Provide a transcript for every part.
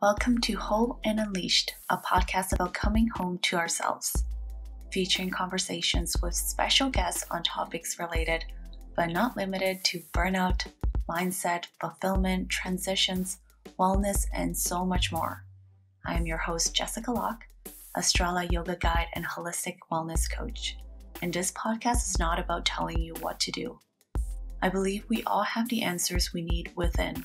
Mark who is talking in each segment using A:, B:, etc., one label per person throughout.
A: Welcome to Whole and Unleashed, a podcast about coming home to ourselves, featuring conversations with special guests on topics related, but not limited to burnout, mindset, fulfillment, transitions, wellness, and so much more. I am your host, Jessica Lock, Estrella yoga guide and holistic wellness coach. And this podcast is not about telling you what to do. I believe we all have the answers we need within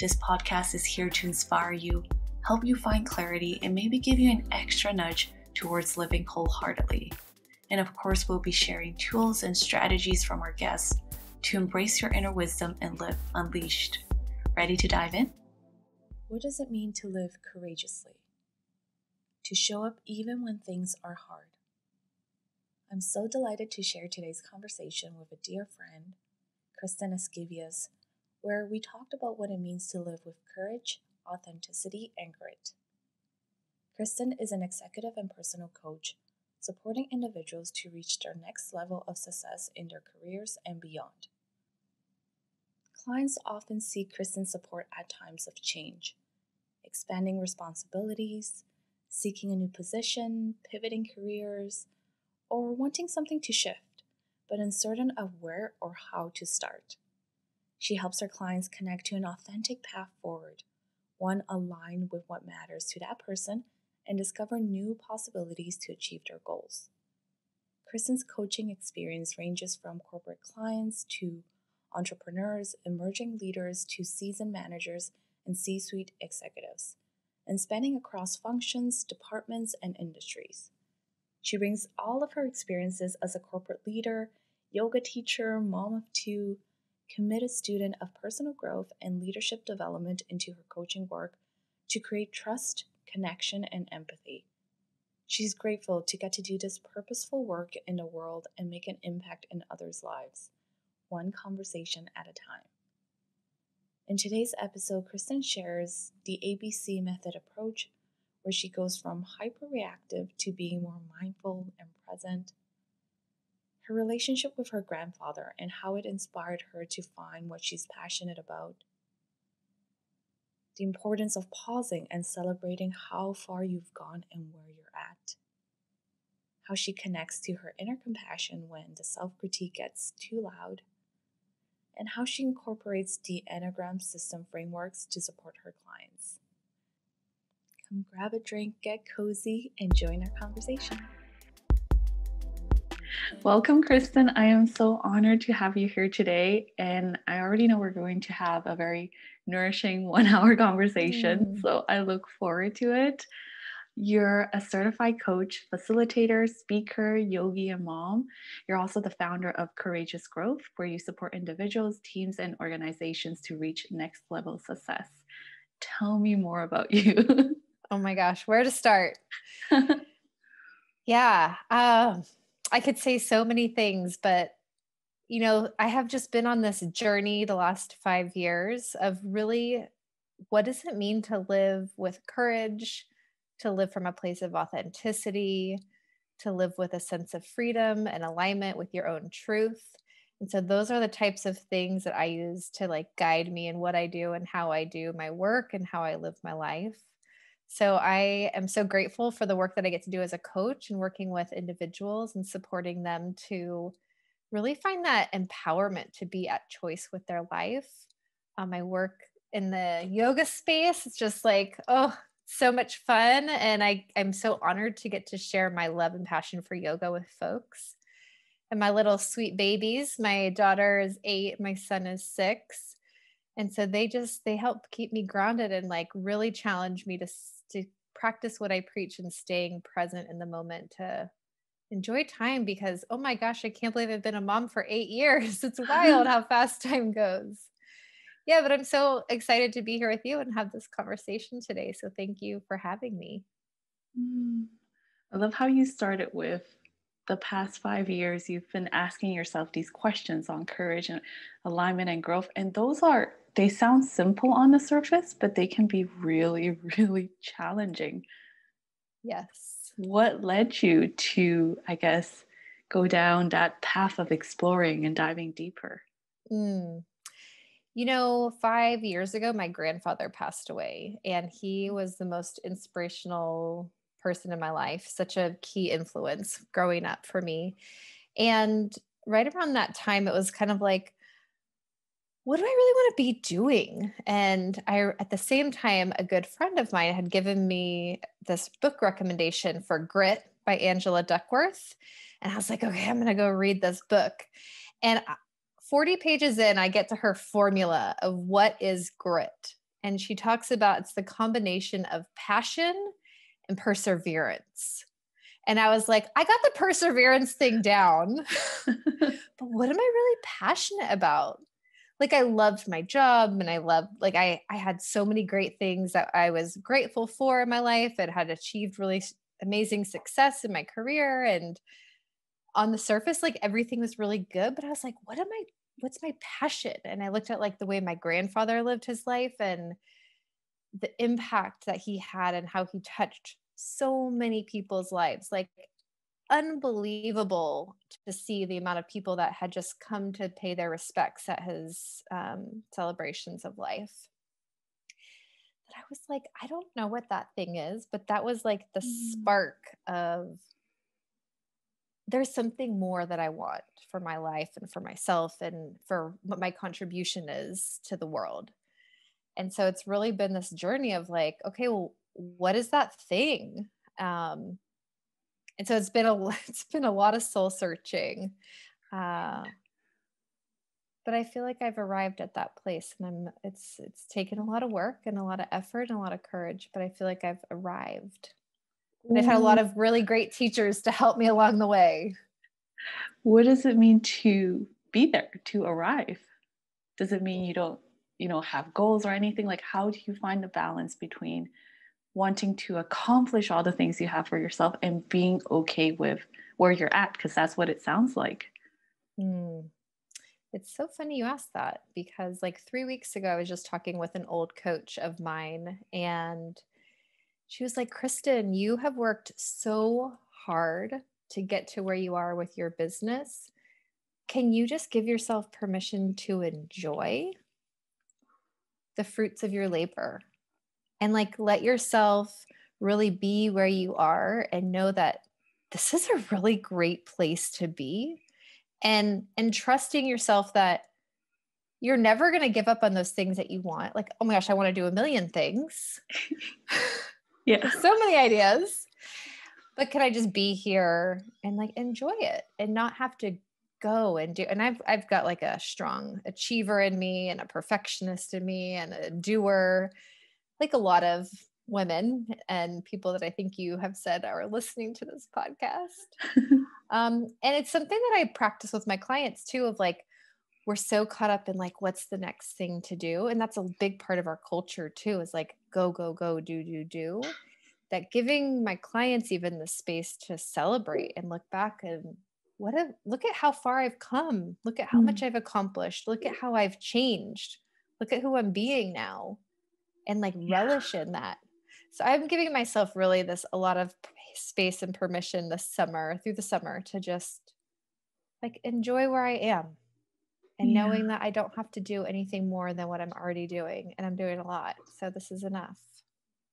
A: this podcast is here to inspire you, help you find clarity, and maybe give you an extra nudge towards living wholeheartedly. And of course, we'll be sharing tools and strategies from our guests to embrace your inner wisdom and live unleashed. Ready to dive in? What does it mean to live courageously? To show up even when things are hard. I'm so delighted to share today's conversation with a dear friend, Kristen Esquivias, where we talked about what it means to live with courage, authenticity, and grit. Kristen is an executive and personal coach, supporting individuals to reach their next level of success in their careers and beyond. Clients often seek Kristen's support at times of change, expanding responsibilities, seeking a new position, pivoting careers, or wanting something to shift, but uncertain of where or how to start. She helps her clients connect to an authentic path forward, one aligned with what matters to that person, and discover new possibilities to achieve their goals. Kristen's coaching experience ranges from corporate clients to entrepreneurs, emerging leaders to seasoned managers and C suite executives, and spanning across functions, departments, and industries. She brings all of her experiences as a corporate leader, yoga teacher, mom of two, committed student of personal growth and leadership development into her coaching work to create trust, connection, and empathy. She's grateful to get to do this purposeful work in the world and make an impact in others' lives, one conversation at a time. In today's episode, Kristen shares the ABC method approach, where she goes from hyperreactive to being more mindful and present her relationship with her grandfather and how it inspired her to find what she's passionate about, the importance of pausing and celebrating how far you've gone and where you're at, how she connects to her inner compassion when the self critique gets too loud, and how she incorporates the Enneagram system frameworks to support her clients. Come grab a drink, get cozy, and join our conversation. Welcome, Kristen. I am so honored to have you here today. And I already know we're going to have a very nourishing one hour conversation. Mm. So I look forward to it. You're a certified coach, facilitator, speaker, yogi, and mom. You're also the founder of Courageous Growth, where you support individuals, teams, and organizations to reach next level success. Tell me more about you.
B: oh my gosh, where to start? yeah. Um, I could say so many things, but you know, I have just been on this journey the last five years of really what does it mean to live with courage, to live from a place of authenticity, to live with a sense of freedom and alignment with your own truth. And so those are the types of things that I use to like guide me in what I do and how I do my work and how I live my life. So I am so grateful for the work that I get to do as a coach and working with individuals and supporting them to really find that empowerment to be at choice with their life. Um, I work in the yoga space. It's just like, oh, so much fun. And I, I'm so honored to get to share my love and passion for yoga with folks. And my little sweet babies, my daughter is eight, my son is six. And so they just they help keep me grounded and like really challenge me to to practice what I preach and staying present in the moment to enjoy time because oh my gosh, I can't believe I've been a mom for 8 years. It's wild how fast time goes. Yeah, but I'm so excited to be here with you and have this conversation today. So thank you for having me.
A: Mm. I love how you started with the past five years, you've been asking yourself these questions on courage and alignment and growth. And those are they sound simple on the surface, but they can be really, really challenging.
B: Yes.
A: What led you to, I guess, go down that path of exploring and diving deeper?
B: Mm. You know, five years ago, my grandfather passed away, and he was the most inspirational person in my life, such a key influence growing up for me. And right around that time, it was kind of like, what do I really want to be doing? And I, at the same time, a good friend of mine had given me this book recommendation for Grit by Angela Duckworth. And I was like, okay, I'm going to go read this book. And 40 pages in, I get to her formula of what is grit. And she talks about it's the combination of passion and perseverance. And I was like, I got the perseverance thing down, but what am I really passionate about? Like I loved my job and I loved like I I had so many great things that I was grateful for in my life and had achieved really amazing success in my career. And on the surface like everything was really good but i was like what am i what's my passion? And i looked at like the way my grandfather lived his life and the impact that he had and how he touched so many people's lives. Like unbelievable to see the amount of people that had just come to pay their respects at his um, celebrations of life that i was like i don't know what that thing is but that was like the mm. spark of there's something more that I want for my life and for myself and for what my contribution is to the world. And so it's really been this journey of like, okay, well, what is that thing? Um, and so it's been a it's been a lot of soul searching. Uh, but I feel like I've arrived at that place and I'm it's it's taken a lot of work and a lot of effort and a lot of courage, but I feel like I've arrived. And I've had a lot of really great teachers to help me along the way.
A: What does it mean to be there, to arrive? Does it mean you don't, you know, have goals or anything? Like how do you find the balance between wanting to accomplish all the things you have for yourself and being okay with where you're at? Because that's what it sounds like.
B: Mm. It's so funny you asked that because like three weeks ago, I was just talking with an old coach of mine and she was like, Kristen, you have worked so hard to get to where you are with your business. Can you just give yourself permission to enjoy the fruits of your labor and like let yourself really be where you are and know that this is a really great place to be and and trusting yourself that you're never going to give up on those things that you want. Like oh my gosh i want to do a million things.
A: Yeah.
B: So many ideas. But can i just be here and like enjoy it and not have to go and do and i've i've got like a strong achiever in me and a perfectionist in me and a doer like a lot of women and people that i think you have said are listening to this podcast. Um and it's something that i practice with my clients too of like we're so caught up in like what's the next thing to do? And that's a big part of our culture too is like go go go do do do. That giving my clients even the space to celebrate and look back and what a look at how far I've come. Look at how mm. much I've accomplished. Look at how I've changed. Look at who I'm being now and like yeah. relish in that so I'm giving myself really this a lot of space and permission this summer through the summer to just like enjoy where I am and yeah. knowing that I don't have to do anything more than what I'm already doing. And I'm doing a lot. So this is enough.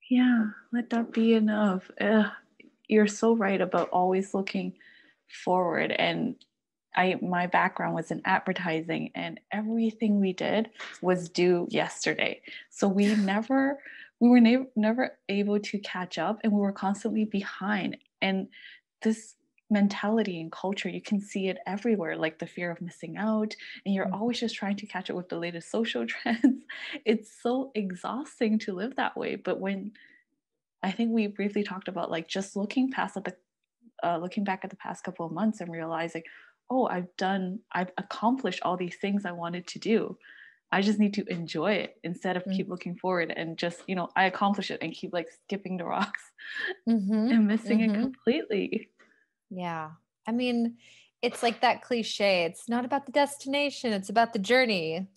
A: Yeah, let that be enough. Ugh, you're so right about always looking forward. And I my background was in advertising and everything we did was due yesterday. So we never we were ne- never able to catch up and we were constantly behind. And this mentality and culture you can see it everywhere like the fear of missing out and you're mm-hmm. always just trying to catch up with the latest social trends it's so exhausting to live that way but when i think we briefly talked about like just looking past at the uh, looking back at the past couple of months and realizing oh i've done i've accomplished all these things i wanted to do i just need to enjoy it instead of mm-hmm. keep looking forward and just you know i accomplish it and keep like skipping the rocks mm-hmm. and missing it mm-hmm. completely
B: yeah. I mean, it's like that cliche. It's not about the destination, it's about the journey.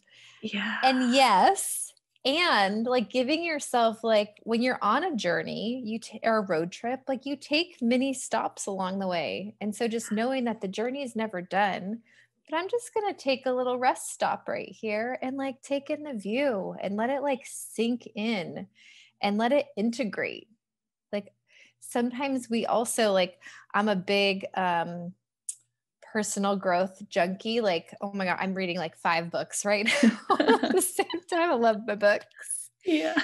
A: Yeah.
B: And yes, and like giving yourself like when you're on a journey, you t- or a road trip, like you take many stops along the way. And so just knowing that the journey is never done, but but I'm just going to take a little rest stop right here and like take in the view and let it like sink in and let it integrate. Like sometimes we also like I'm a big um personal growth junkie. Like, oh my God, I'm reading like five books right now at the same time. I love my books.
A: Yeah.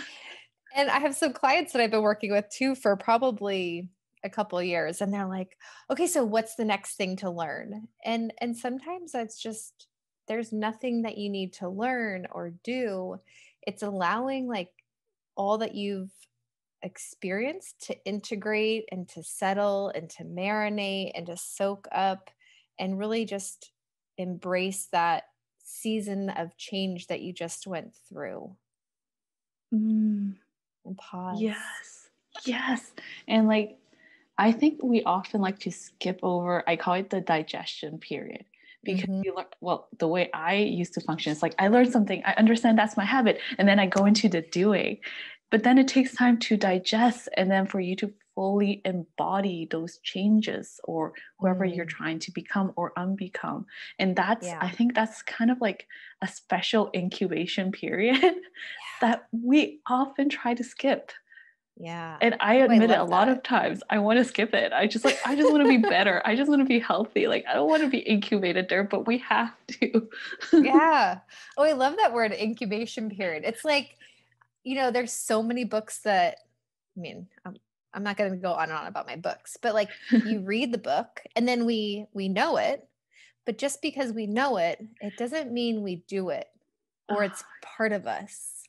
B: And I have some clients that I've been working with too for probably a couple years and they're like okay so what's the next thing to learn and and sometimes that's just there's nothing that you need to learn or do it's allowing like all that you've experienced to integrate and to settle and to marinate and to soak up and really just embrace that season of change that you just went through
A: mm.
B: and pause
A: yes yes and like I think we often like to skip over, I call it the digestion period. Because mm-hmm. you learn, well, the way I used to function is like I learned something, I understand that's my habit, and then I go into the doing. But then it takes time to digest and then for you to fully embody those changes or whoever mm. you're trying to become or unbecome. And that's, yeah. I think that's kind of like a special incubation period yeah. that we often try to skip.
B: Yeah.
A: And I oh, admit I it a lot of times. I want to skip it. I just like I just want to be better. I just want to be healthy. Like I don't want to be incubated there, but we have to.
B: yeah. Oh, I love that word incubation period. It's like, you know, there's so many books that I mean, I'm, I'm not going to go on and on about my books, but like you read the book and then we we know it, but just because we know it, it doesn't mean we do it or it's ah. part of us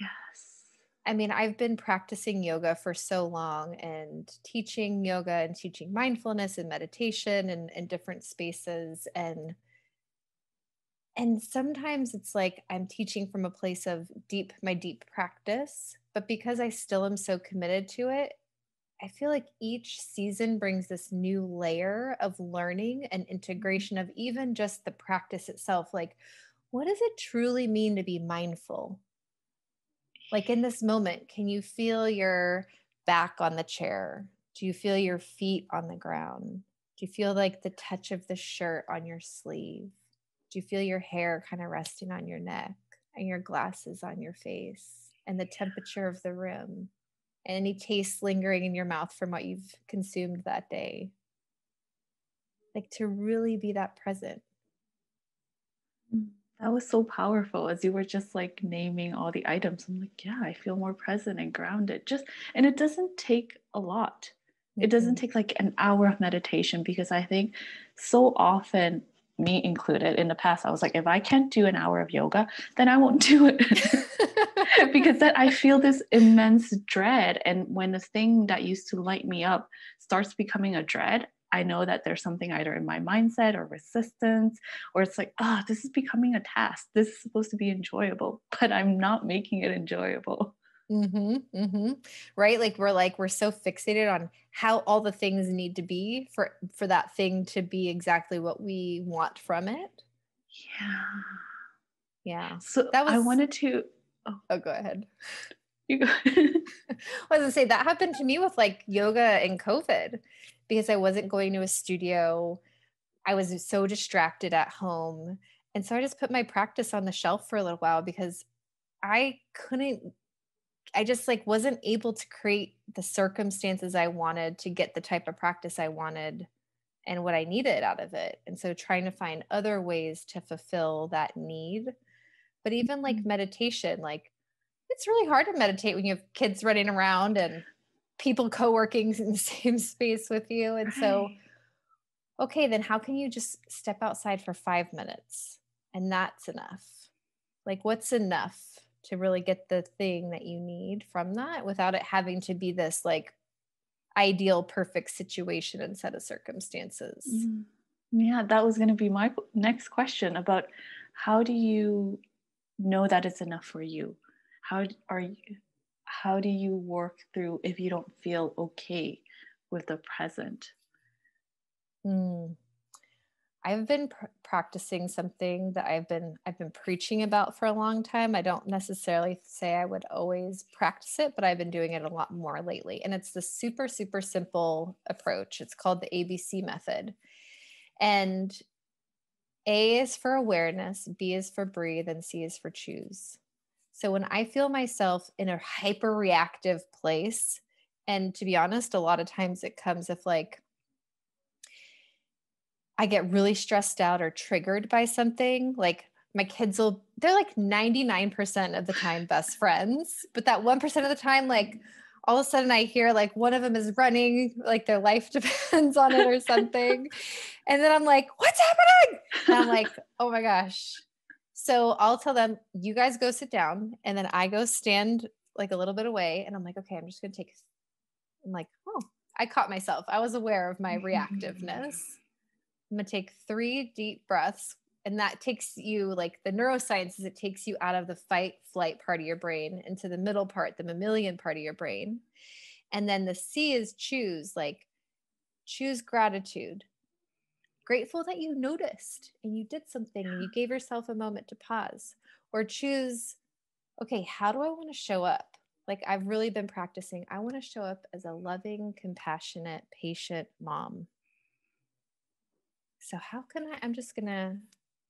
B: Yes. I mean, I've been practicing yoga for so long and teaching yoga and teaching mindfulness and meditation and in different spaces and and sometimes it's like I'm teaching from a place of deep my deep practice, but because I still am so committed to it, I feel like each season brings this new layer of learning and mm-hmm. integration of even just the practice itself. Like, what does it truly mean to be mindful? like in this moment, can you feel your back on the chair? Do you feel your feet on the ground? Do you feel like the touch of the shirt on your sleeve? Do you feel your hair kind of resting on your neck and your glasses on your face and the temperature of the room? And any taste lingering in your mouth from what you've consumed that day? Like to really be that present.
A: Mm. That was so powerful as you were just like naming all the items. I'm like, yeah, I feel more present and grounded. Just and it doesn't take a lot. It doesn't take like an hour of meditation because I think so often me included in the past i was like if i can't do an hour of yoga then i won't do it because then i feel this immense dread and when the thing that used to light me up starts becoming a dread I know that there's something either in my mindset or resistance, or it's like, ah, oh, this is becoming a task. This is supposed to be enjoyable, but I'm not making it enjoyable.
B: Mm-hmm, mm-hmm. Right. Like we're like, we're so fixated on how all the things need to be for, for that thing to be exactly what we want from it.
A: Yeah.
B: Yeah.
A: So that was, I wanted to,
B: oh, oh go ahead.
A: You go.
B: I was gonna say that happened to me with like yoga and COVID because I wasn't going to a studio. I was so distracted at home. And so I just put my practice on the shelf for a little while because I couldn't I just like wasn't able to create the circumstances I wanted to get the type of practice I wanted and what I needed out of it. And so trying to find other ways to fulfill that need. But even like mm-hmm. meditation, like it's really hard to meditate when you have kids running around and people co-working in the same space with you and so okay then how can you just step outside for 5 minutes and that's enough like what's enough to really get the thing that you need from that without it having to be this like ideal perfect situation and set of circumstances
A: mm. yeah that was going to be my next question about how do you know that it's enough for you how are you how do you work through if you don't feel okay with the present?
B: Mm. I've been pr- practicing something that I've been I've been preaching about for a long time. I don't necessarily say I would always practice it, but I've been doing it a lot more lately. And it's the super super simple approach. It's called the ABC method. And A is for awareness, B is for breathe, and C is for choose. So when I feel myself in a hyper reactive place, and to be honest, a lot of times it comes if like I get really stressed out or triggered by something, like my kids will, they're like 99% of the time best friends, but that 1% of the time, like all of a sudden I hear like one of them is running, like their life depends on it or something. and then I'm like, what's happening? And I'm like, oh my gosh. So I'll tell them, you guys go sit down. And then I go stand like a little bit away. And I'm like, okay, I'm just going to take, I'm like, oh, I caught myself. I was aware of my mm. reactiveness. I'm going to take three deep breaths. And that takes you, like the neuroscience is it takes you out of the fight flight part of your brain into the middle part, the mammalian part of your brain. And then the C is choose, like choose gratitude. Grateful that you noticed and you did something and you gave yourself a moment to pause. Or choose, okay, how do I want to show up? Like I've really been practicing. I want to show up as a loving, compassionate, patient mom so, how can I? I'm just going to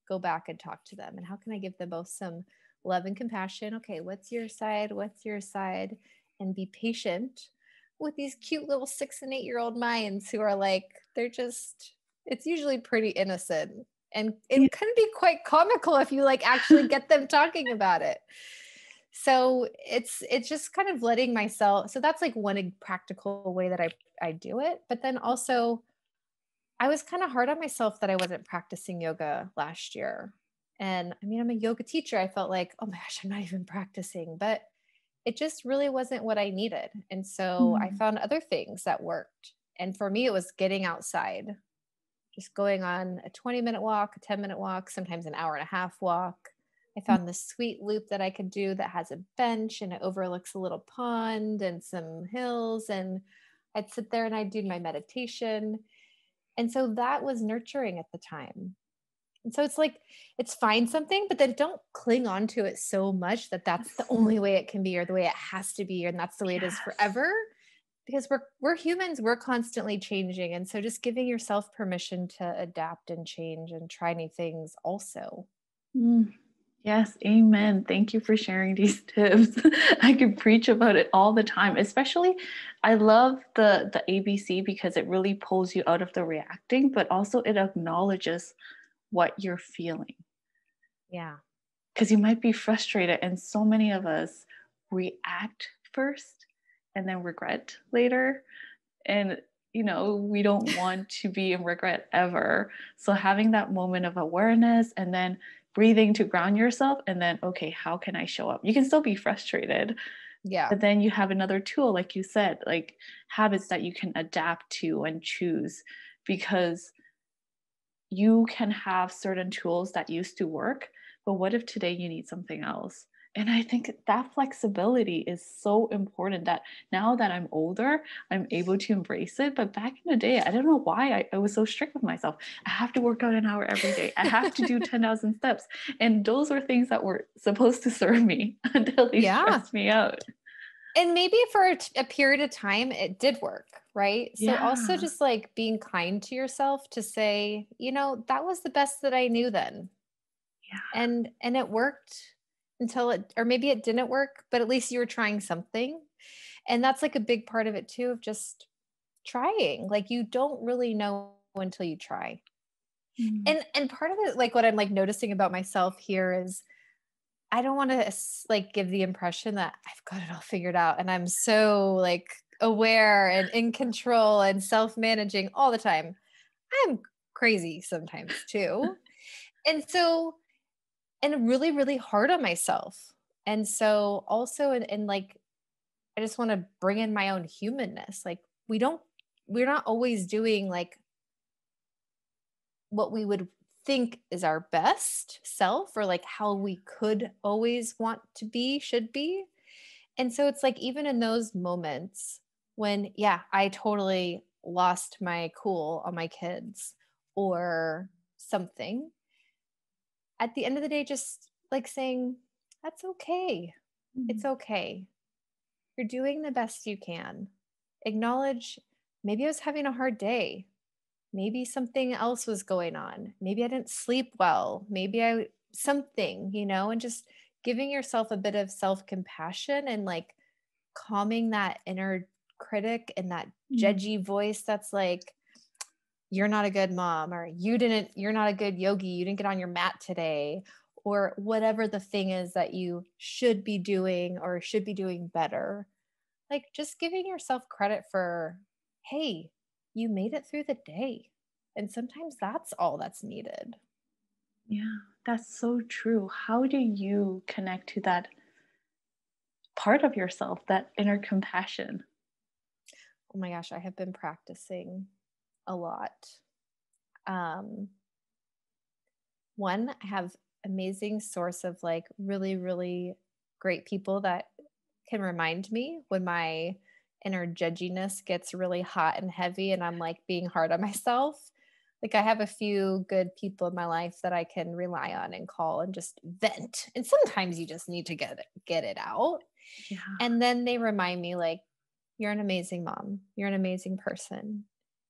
B: go back and talk to them. And how can I give them both some love and compassion? Okay, what's your side? What's your side? And be patient with these cute little six and eight year old minds who are like, they're just, it's usually pretty innocent. And it can be quite comical if you like actually get them talking about it. So it's it's just kind of letting myself. So that's like one practical way that I I do it. But then also I was kind of hard on myself that I wasn't practicing yoga last year. And I mean, I'm a yoga teacher. I felt like, oh my gosh, I'm not even practicing, but it just really wasn't what I needed. And so mm. I found other things that worked. And for me, it was getting outside, just going on a 20 minute walk, a 10 minute walk, sometimes an hour and a half walk. I mm. found this sweet loop that I could do that has a bench and it overlooks a little pond and some hills. And I'd sit there and I'd do my meditation. And so that was nurturing at the time. And so it's like, it's find something, but then don't cling on to it so much that that's the only way it can be or the way it has to be. And that's the way yes. it is forever. Because we're we're humans, we're constantly changing. And so just giving yourself permission to adapt and change and try new things also.
A: Mm. Yes, amen. Thank you for sharing these tips. I could preach about it all the time. Especially I love the the ABC because it really pulls you out of the reacting, but also it acknowledges what you're feeling.
B: Yeah.
A: Cuz you might be frustrated and so many of us react first and then regret later. And you know, we don't want to be in regret ever. So having that moment of awareness and then breathing to ground yourself and then okay how can i show up? You can still be frustrated
B: yeah.
A: but then you have another tool like you said like habits that you can adapt to and choose because you can have certain tools that used to work but what if today you need something else and i think that flexibility is so important that now that i'm older i'm able to embrace it. But back in the day i don't know why I, I, was so strict with myself. I have to work out an hour every day. I have to do 10,000 steps. And those were things that were supposed to serve me until they yeah. stressed me out.
B: And maybe for a, t- a period of time it did work right? So yeah. also just like being kind to yourself to say you know that was the best that i knew then. Yeah. and and it worked until it or maybe it didn't work but at least you were trying something. And that's like a big part of it too of just trying. Like you don't really know until you try. Mm-hmm. and and part of it like what i'm like noticing about myself here is i don't want to like give the impression that i've got it all figured out and i'm so like aware and in control and self-managing all the time. I'm crazy sometimes too. And so and really really hard on myself. And so also and, in like i just want to bring in my own humanness like we don't we're not always doing like what we would think is our best self or like how we could always want to be should be. And so it's like even in those moments when yeah i totally lost my cool on my kids or something at the end of the day, just like saying, that's okay. Mm-hmm. It's okay. You're doing the best you can. Acknowledge maybe I was having a hard day. maybe something else was going on. Maybe I didn't sleep well. Maybe I something, you know, and just giving yourself a bit of self-compassion and like calming that inner critic and that mm. judgy voice that's like you're not a good mom or you didn't you're not a good yogi you didn't get on your mat today or whatever the thing is that you should be doing or should be doing better. Like just giving yourself credit for hey you made it through the day and sometimes that's all that's needed.
A: Yeah that's so true. How do you connect to that part of yourself that inner compassion?
B: Oh my gosh i have been practicing a lot. Um, one, I have amazing source of like really, really great people that can remind me when my inner judginess gets really hot and heavy and I'm like being hard on myself. Like I have a few good people in my life that I can rely on and call and just vent. And sometimes you just need to get it, get it out. Yeah. And then they remind me like you're an amazing mom. You're an amazing person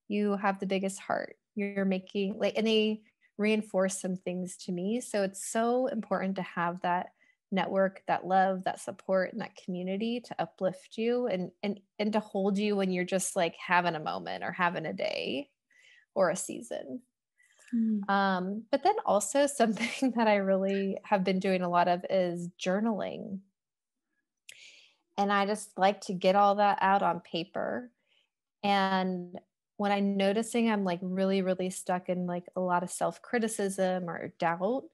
B: you have the biggest heart. You're making like and they reinforce some things to me. So it's so important to have that network that love that support and that community to uplift you and and and to hold you when you're just like having a moment or having a day or a season. Mm. um but then also something that i really have been doing a lot of is journaling. And i just like to get all that out on paper and when I'm noticing I'm like really, really stuck in like a lot of self criticism or doubt,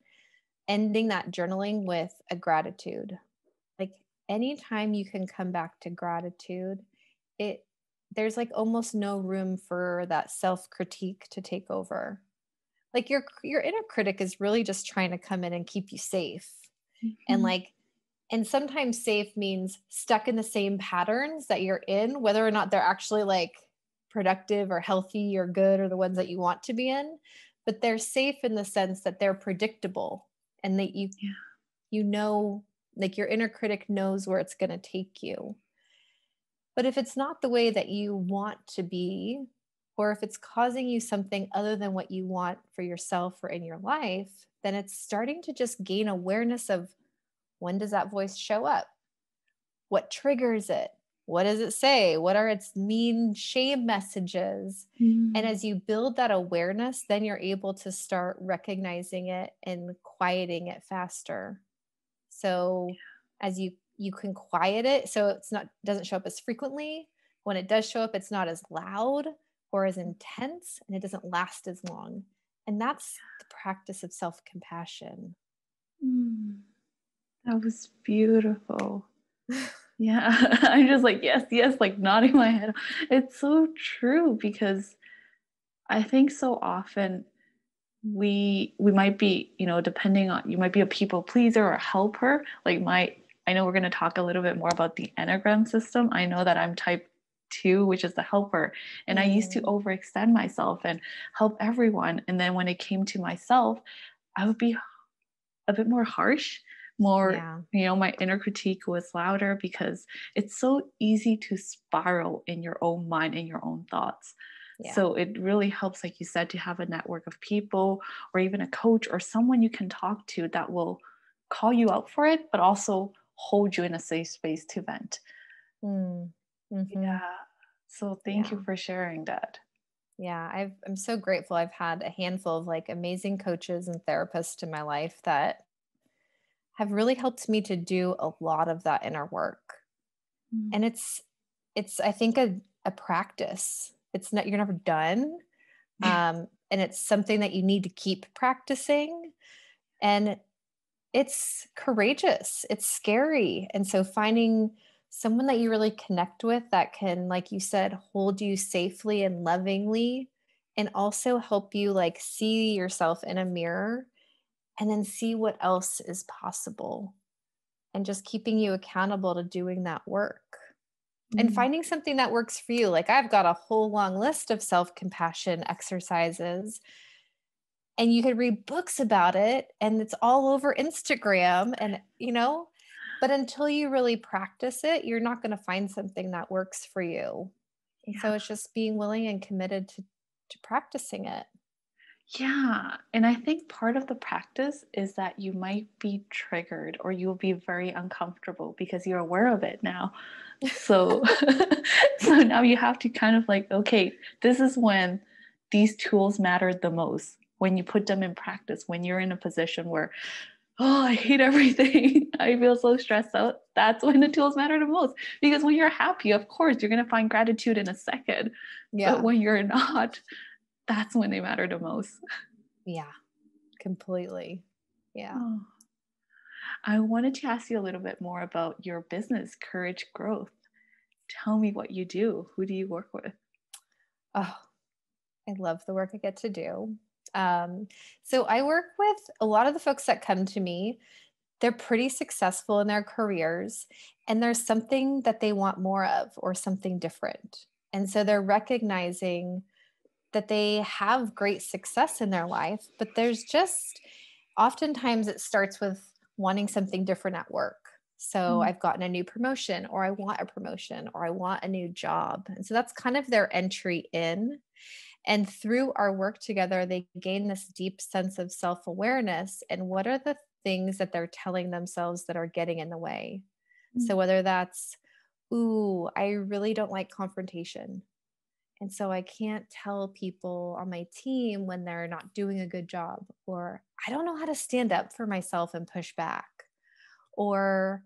B: ending that journaling with a gratitude. Like anytime you can come back to gratitude, it there's like almost no room for that self critique to take over. Like your your inner critic is really just trying to come in and keep you safe. Mm-hmm. And like and sometimes safe means stuck in the same patterns that you're in whether or not they're actually like productive or healthy or good or the ones that you want to be in but they're safe in the sense that they're predictable and that you yeah. you know like your inner critic knows where it's going to take you. But if it's not the way that you want to be or if it's causing you something other than what you want for yourself or in your life then it's starting to just gain awareness of when does that voice show up? What triggers it what does it say? What are its mean shame messages? Mm-hmm. and as you build that awareness then you're able to start recognizing it and quieting it faster. So as you you can quiet it so it's not doesn't show up as frequently. When it does show up it's not as loud or as intense and it doesn't last as long. And that's the practice of self-compassion.
A: Mm, that was beautiful Yeah, I'm just like, yes, yes, like nodding my head. It's so true because I think so often we we might be, you know, depending on you might be a people pleaser or a helper. Like my I know we're going to talk a little bit more about the Enneagram system. I know that I'm type 2, which is the helper, and mm-hmm. I used to mm. overextend myself and help everyone. And then when it came to myself, I would be a bit more harsh more yeah. you know my inner critique was louder because it's so easy to spiral in your own mind and your own thoughts yeah. so it really helps like you said to have a network of people or even a coach or someone you can talk to that will call you out for it but also hold you in a safe space to vent mm. mm-hmm. yeah so thank yeah. you for sharing that
B: yeah I've, i'm so grateful i've had a handful of like amazing coaches and therapists in my life that have really helped me to do a lot of that inner work. Mm-hmm. And it's it's I think a a practice. It's not you're never done. Um and it's something that you need to keep practicing and it's courageous. It's scary. And so finding someone that you really connect with that can like you said hold you safely and lovingly and also help you like see yourself in a mirror and then see what else is possible and just keeping you accountable to doing that work mm. and finding something that works for you like i've got a whole long list of self-compassion exercises and you could read books about it and it's all over instagram and you know but until you really practice it you're not going to find something that works for you yeah. so it's just being willing and committed to to practicing it.
A: Yeah. And I think part of the practice is that you might be triggered or you'll be very uncomfortable because you're aware of it now. So so now you have to kind of like, okay, this is when these tools matter the most. When you put them in practice, when you're in a position where, oh, I hate everything. I feel so stressed out. That's when the tools matter the most. Because when you're happy, of course, you're going to find gratitude in a second. Yeah. But when you're not, that's when they matter the most.
B: Yeah, completely. Yeah. Oh.
A: I wanted to ask you a little bit more about your business, Courage Growth. Tell me what you do. Who do you work with?
B: Oh, I love the work I get to do. Um, so I work with a lot of the folks that come to me. They're pretty successful in their careers, and there's something that they want more of or something different. And so they're recognizing that they have great success in their life, but there's just oftentimes it starts with wanting something different at work. So mm-hmm. I've gotten a new promotion, or I want a promotion, or I want a new job. And so that's kind of their entry in. And through our work together, they gain this deep sense of self awareness and what are the things that they're telling themselves that are getting in the way. Mm-hmm. So whether that's, ooh, I really don't like confrontation. And so I can't tell people on my team when they're not doing a good job, or I don't know how to stand up for myself and push back, or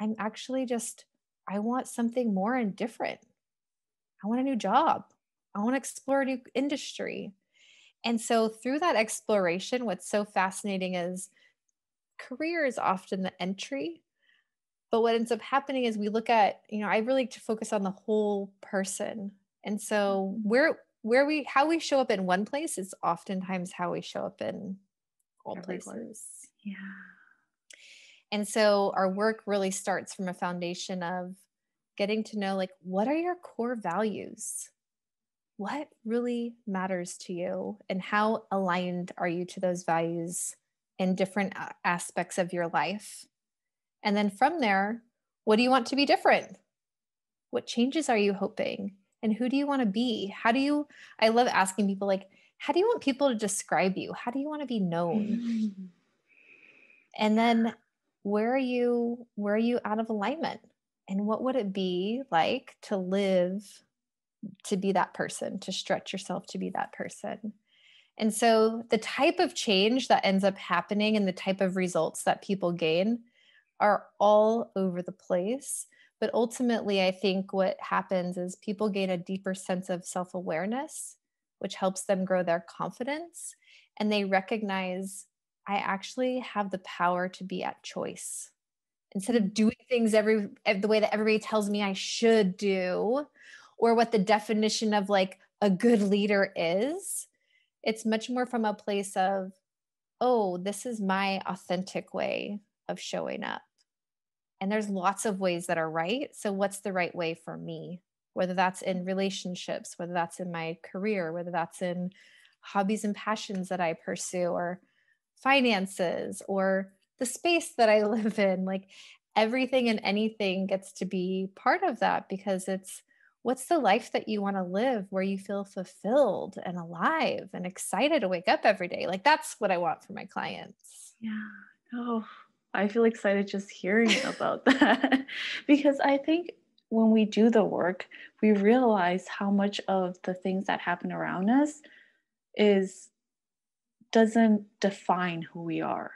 B: I'm actually just, I want something more and different. I want a new job. I want to explore a new industry. And so through that exploration, what's so fascinating is career is often the entry. But what ends up happening is we look at, you know, I really like to focus on the whole person and so where where we how we show up in one place is oftentimes how we show up in all places.
A: Yeah.
B: And so our work really starts from a foundation of getting to know like what are your core values? What really matters to you and how aligned are you to those values in different aspects of your life? And then from there, what do you want to be different? What changes are you hoping? And who do you want to be? How do you i love asking people like how do you want people to describe you? How do you want to be known? Mm-hmm. and then where are you where are you out of alignment? And what would it be like to live to be that person to stretch yourself to be that person? And so the type of change that ends up happening and the type of results that people gain are all over the place but ultimately, I think what happens is people gain a deeper sense of self awareness, which helps them grow their confidence. And they recognize I actually have the power to be at choice. Instead of doing things every the way that everybody tells me I should do, or what the definition of like a good leader is, it's much more from a place of, oh, this is my authentic way of showing up. And there's lots of ways that are right. So, what's the right way for me? Whether that's in relationships, whether that's in my career, whether that's in hobbies and passions that I pursue, or finances, or the space that I live in. Like everything and anything gets to be part of that because it's what's the life that you want to live where you feel fulfilled and alive and excited to wake up every day like that's what i want for my clients
A: yeah oh I feel excited just hearing about that because I think when we do the work, we realize how much of the things that happen around us is doesn't define who we are.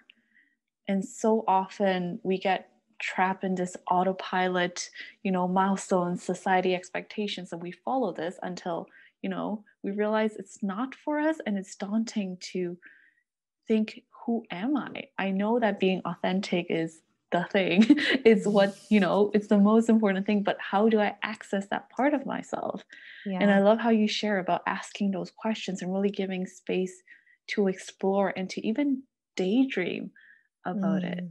A: And so often we get trapped in this autopilot, you know, milestones, society expectations, and we follow this until, you know, we realize it's not for us and it's daunting to think who am I? I know that being authentic is the thing. it's what, you know, it's the most important thing, but how do I access that part of myself? Yeah. And I love how you share about asking those questions and really giving space to explore and to even daydream about mm. it.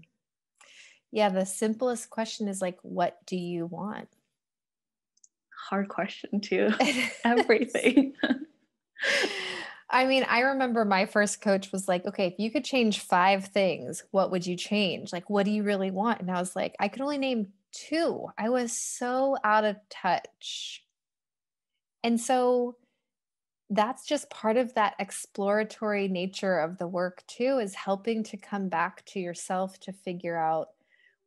B: Yeah, the simplest question is like, what do you want?
A: Hard question, too. Everything.
B: I mean, I remember my first coach was like, okay, if you could change five things, what would you change? Like, what do you really want? And I was like, I could only name two. I was so out of touch. And so that's just part of that exploratory nature of the work too is helping to come back to yourself to figure out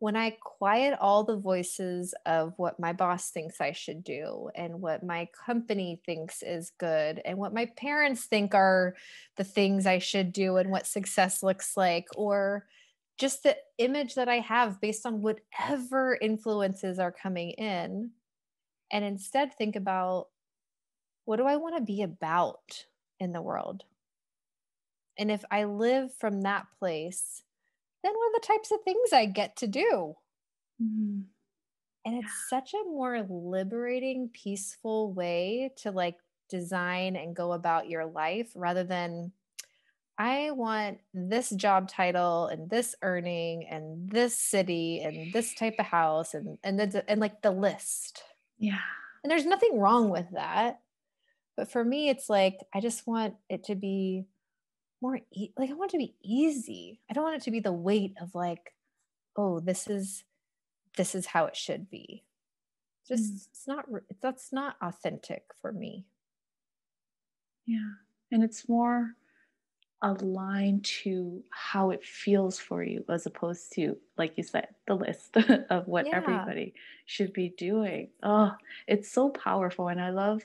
B: when I quiet all the voices of what my boss thinks I should do and what my company thinks is good and what my parents think are the things I should do and what success looks like, or just the image that I have based on whatever influences are coming in, and instead think about what do I want to be about in the world? And if I live from that place, then what are the types of things I get to do? Mm-hmm. And it's yeah. such a more liberating, peaceful way to like design and go about your life rather than I want this job title and this earning and this city and this type of house and and the, and like the list.
A: Yeah.
B: And there's nothing wrong with that. But for me it's like I just want it to be more e- like I want it to be easy. I don't want it to be the weight of like, oh, this is this is how it should be. Just mm. it's not that's not authentic for me.
A: Yeah. And it's more aligned to how it feels for you as opposed to like you said the list of what yeah. everybody should be doing oh it's so powerful and i love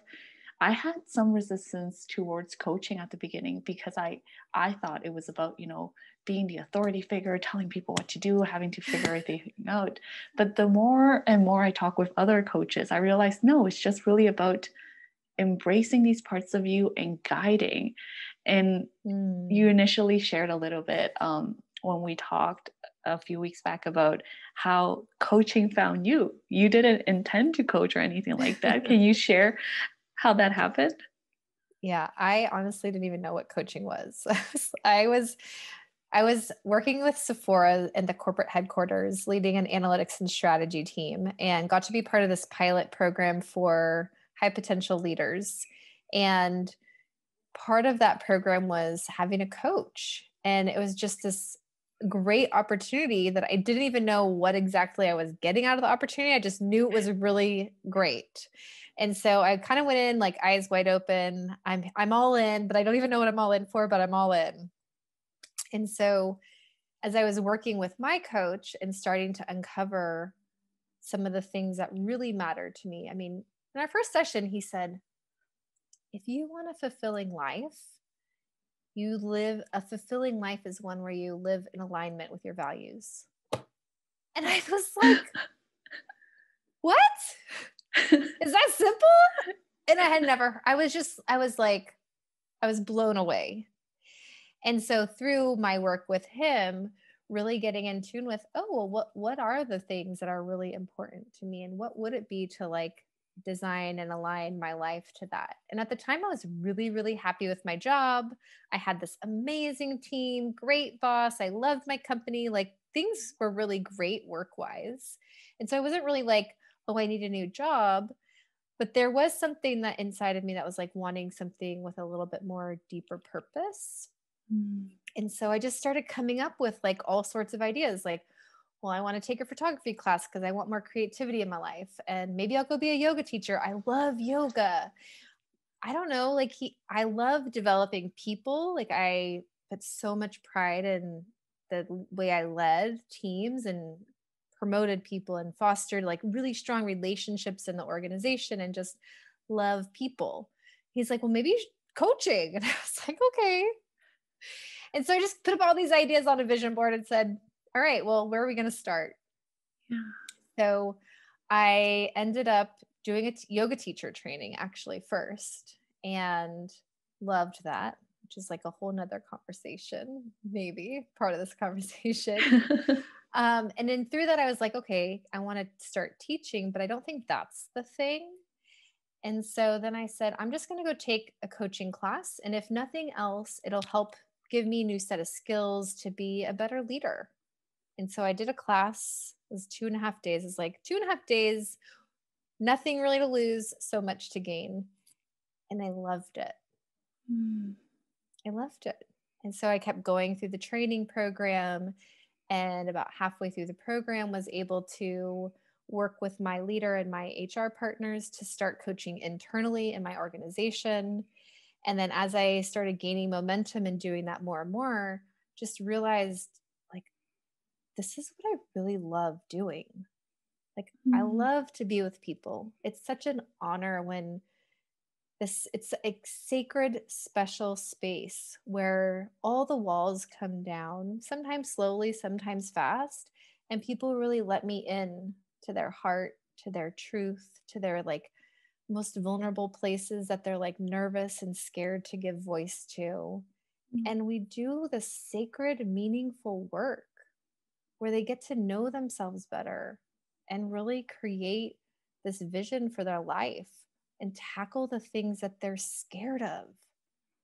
A: I had some resistance towards coaching at the beginning because I I thought it was about, you know, being the authority figure, telling people what to do, having to figure everything out. But the more and more I talk with other coaches, I realized no, it's just really about embracing these parts of you and guiding. And mm. you initially shared a little bit um, when we talked a few weeks back about how coaching found you. You didn't intend to coach or anything like that. Can you share how that happened?
B: Yeah, I honestly didn't even know what coaching was. I was I was working with Sephora in the corporate headquarters, leading an analytics and strategy team, and got to be part of this pilot program for high potential leaders. And part of that program was having a coach. And it was just this great opportunity that I didn't even know what exactly I was getting out of the opportunity. I just knew it was really great. And so I kind of went in like eyes wide open. I'm I'm all in, but I don't even know what I'm all in for, but I'm all in. And so as I was working with my coach and starting to uncover some of the things that really mattered to me. I mean, in our first session, he said, if you want a fulfilling life, you live a fulfilling life is one where you live in alignment with your values. And I was like, what? Is that simple? And I had never, I was just, I was like, I was blown away. And so through my work with him, really getting in tune with, oh, well, what what are the things that are really important to me? And what would it be to like design and align my life to that? And at the time I was really, really happy with my job. I had this amazing team, great boss. I loved my company. Like things were really great work-wise. And so I wasn't really like, oh, I need a new job. But there was something that inside of me that was like wanting something with a little bit more deeper purpose. Mm. And so I just started coming up with like all sorts of ideas like, well, I want to take a photography class because I want more creativity in my life. And maybe I'll go be a yoga teacher. I love yoga. I don't know. Like, he, I love developing people. Like, I put so much pride in the way I led teams and promoted people and fostered like really strong relationships in the organization and just love people. He's like, well, maybe coaching. And I was like, okay. And so I just put up all these ideas on a vision board and said, all right, well, where are we going to start? Yeah. So I ended up doing a t- yoga teacher training actually first and loved that which is like a whole nother conversation maybe part of this conversation Um, and then through that, I was like, okay, I want to start teaching, but I don't think that's the thing. And so then I said, I'm just going to go take a coaching class. And if nothing else, it'll help give me a new set of skills to be a better leader. And so I did a class, it was two and a half days. It's like two and a half days, nothing really to lose, so much to gain. And I loved it. Mm. I loved it. And so I kept going through the training program and about halfway through the program was able to work with my leader and my hr partners to start coaching internally in my organization And then as I started gaining momentum and doing that more and more, just realized this is what I really love doing. Like, mm-hmm. I love to be with people. It's such an honor when this it's a sacred special space where all the walls come down sometimes slowly sometimes fast and people really let me in to their heart to their truth to their like most vulnerable places that they're like nervous and scared to give voice to mm-hmm. and we do the sacred meaningful work where they get to know themselves better and really create this vision for their life and tackle the things that they're scared of,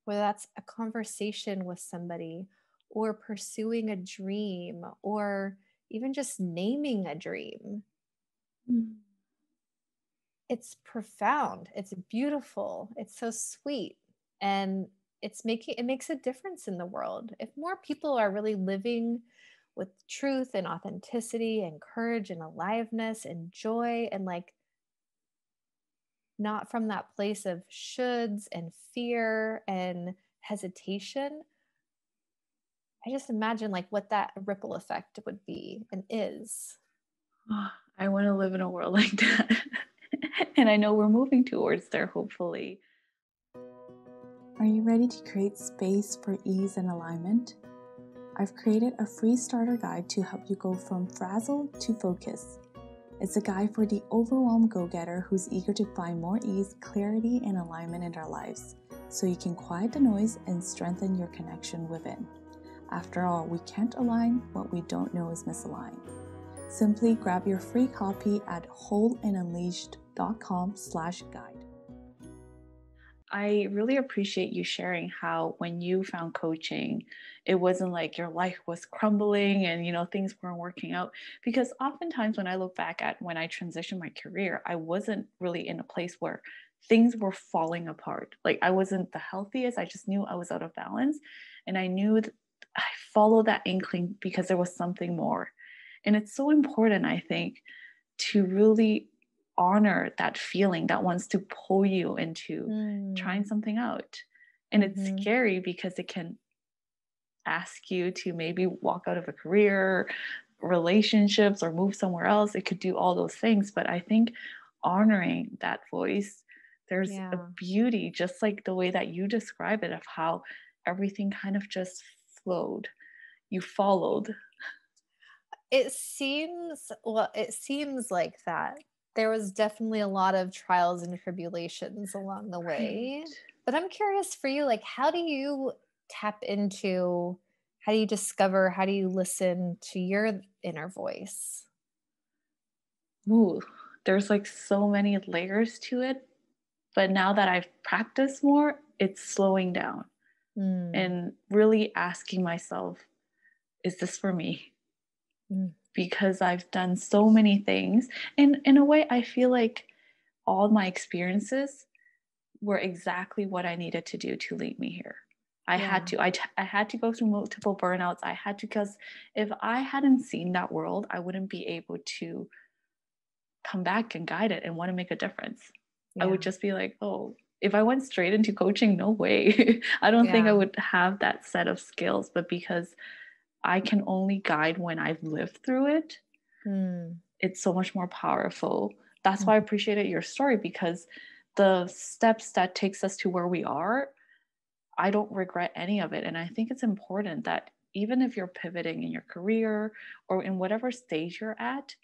B: whether that's a conversation with somebody or pursuing a dream or even just naming a dream. Mm. It's profound. It's beautiful. It's so sweet. And it's making it makes a difference in the world. If more people are really living with truth and authenticity and courage and aliveness and joy and like not from that place of shoulds and fear and hesitation. I just imagine like what that ripple effect would be and is.
A: Oh, I want to live in a world like that. and I know we're moving towards there, hopefully.
C: Are you ready to create space for ease and alignment? I've created a free starter guide to help you go from frazzle to focus it's a guide for the overwhelmed go getter who's eager to find more ease, clarity, and alignment in their lives so you can quiet the noise and strengthen your connection within. After all, we can't align what we don't know is misaligned. Simply grab your free copy at wholeandunleashed.com slash guide.
A: I really appreciate you sharing how when you found coaching, it wasn't like your life was crumbling and you know things weren't working out because oftentimes when I look back at when I transitioned my career, I wasn't really in a place where things were falling apart. Like I wasn't the healthiest. I just knew I was out of balance and I knew that I followed that inkling because there was something more. And it's so important I think to really honor that feeling that wants to pull you into mm. trying something out. And it's mm-hmm. scary because it can ask you to maybe walk out of a career, relationships, or move somewhere else. It could do all those things. But I think honoring that voice, there's yeah. a beauty, just like the way that you describe it, of how everything kind of just flowed. You followed.
B: It seems, well, it seems like that there was definitely a lot of trials and tribulations along the way. Right. But I'm curious for you, like, how do you tap into, how do you discover, how do you listen to your inner voice?
A: Ooh, there's like so many layers to it. But now that I've practiced more, it's slowing down mm. and really asking myself, is this for me? Mm because I've done so many things. And in a way, I feel like all my experiences were exactly what I needed to do to lead me here. I yeah. had to. I, t- I had to go through multiple burnouts. I had to, because if I hadn't seen that world, I wouldn't be able to come back and guide it and want to make a difference. Yeah. I would just be like, oh, if I went straight into coaching, no way. I don't yeah. think I would have that set of skills. But because I can only guide when I've lived through it, mm. it's so much more powerful. That's mm. why I hmm. appreciated your story because the steps that takes us to where we are, I don't regret any of it. And I think it's important that even if you're pivoting in your career or in whatever stage you're at,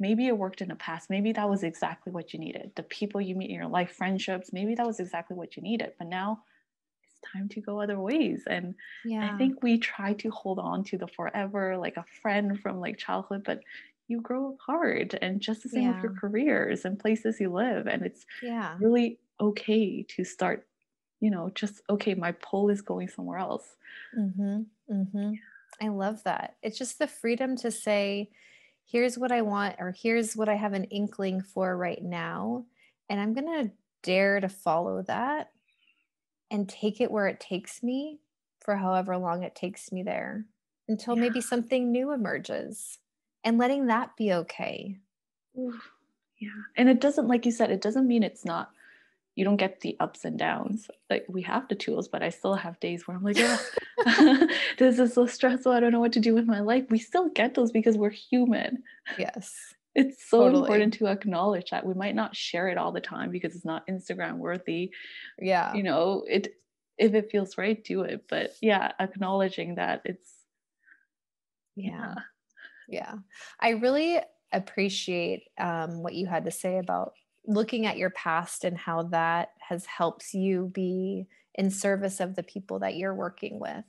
A: maybe it worked in the past. Maybe that was exactly what you needed. The people you meet in your life, friendships, maybe that was exactly what you needed. But now time to go other ways and yeah. i think we try to hold on to the forever like a friend from like childhood but you grow apart and just the same yeah. with your careers and places you live and it's yeah really okay to start you know just okay my pull is going somewhere else
B: mm-hmm. Mm-hmm. i love that it's just the freedom to say here's what i want or here's what i have an inkling for right now and i'm gonna dare to follow that and take it where it takes me for however long it takes me there until yeah. maybe something new emerges and letting that be okay.
A: Yeah. And it doesn't, like you said, it doesn't mean it's not, you don't get the ups and downs. Like we have the tools, but I still have days where I'm like, yeah, this is so stressful. I don't know what to do with my life. We still get those because we're human.
B: Yes.
A: It's so totally. important to acknowledge that we might not share it all the time because it's not Instagram worthy.
B: Yeah.
A: You know, it if it feels right, do it. But yeah, acknowledging that it's
B: yeah. Yeah. I really appreciate um, what you had to say about looking at your past and how that has helped you be in service of the people that you're working with.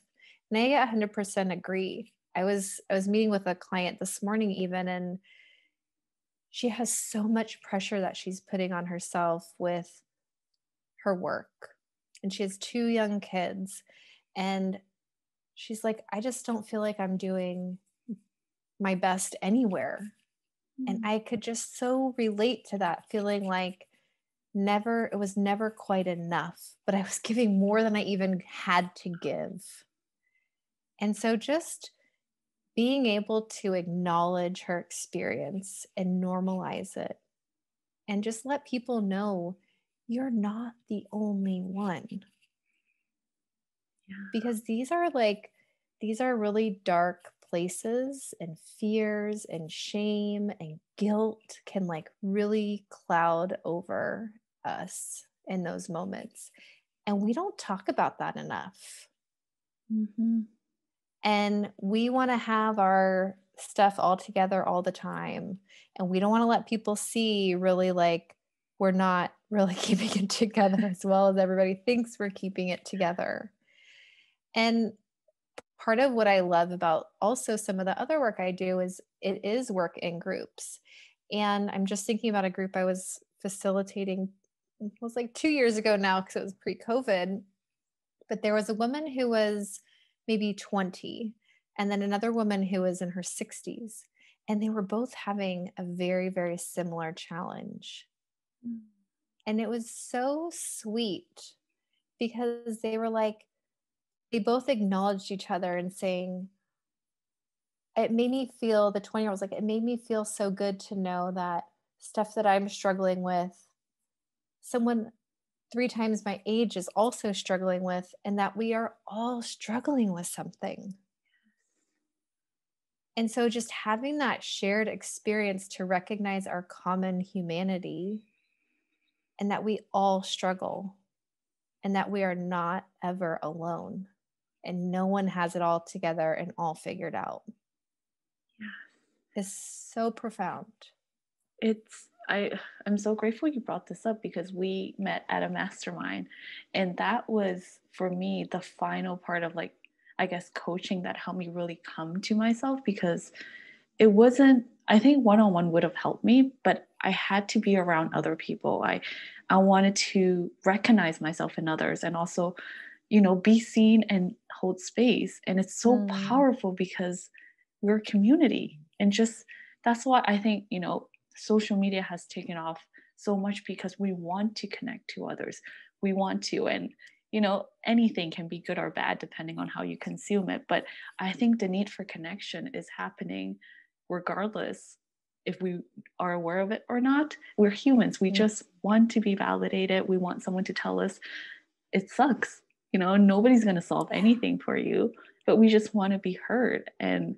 B: And I 100% agree. I was I was meeting with a client this morning even and she has so much pressure that she's putting on herself with her work. And she has two young kids and she's like I just don't feel like I'm doing my best anywhere and mm. I could just so relate to that feeling like never, it was never quite enough, but I was giving more than I even had to give. And so just being able to acknowledge her experience and normalize it and just let people know you're not the only one. Yeah. Because these are like, these are really dark places and fears and shame and guilt can like really cloud over us in those moments. And we don't talk about that enough. Mm-hmm. And we want to have our stuff all together all the time. And we don't want to let people see really like we're not really keeping it together as well as everybody thinks we're keeping it together. And part of what I love about also some of the other work I do is it is work in groups. And I'm just thinking about a group I was facilitating it was like 2 years ago now because it was pre-COVID. But there was a woman who was maybe 20 and then another woman who was in her 60s and they were both having a very very similar challenge. Mm. And it was so sweet because they were like they both acknowledged each other and saying, it made me feel, the 20 year old was like, it made me feel so good to know that stuff that I'm struggling with, someone three times my age is also struggling with, and that we are all struggling with something. And so, just having that shared experience to recognize our common humanity and that we all struggle and that we are not ever alone and no one has it all together and all figured out. Yeah. Is so profound.
A: It's I I'm so grateful you brought this up because we met at a mastermind and that was for me the final part of like I guess coaching that helped me really come to myself because it wasn't I think one-on-one would have helped me but I had to be around other people. I I wanted to recognize myself in others and also you know be seen and hold space and it's so mm. powerful because we're a community and just that's why i think you know social media has taken off so much because we want to connect to others. We want to and you know anything can be good or bad depending on how you consume it. But i think the need for connection is happening regardless if we are aware of it or not. We're humans. We mm. just want to be validated. We want someone to tell us it sucks you know nobody's going to solve anything for you but we just want to be heard. And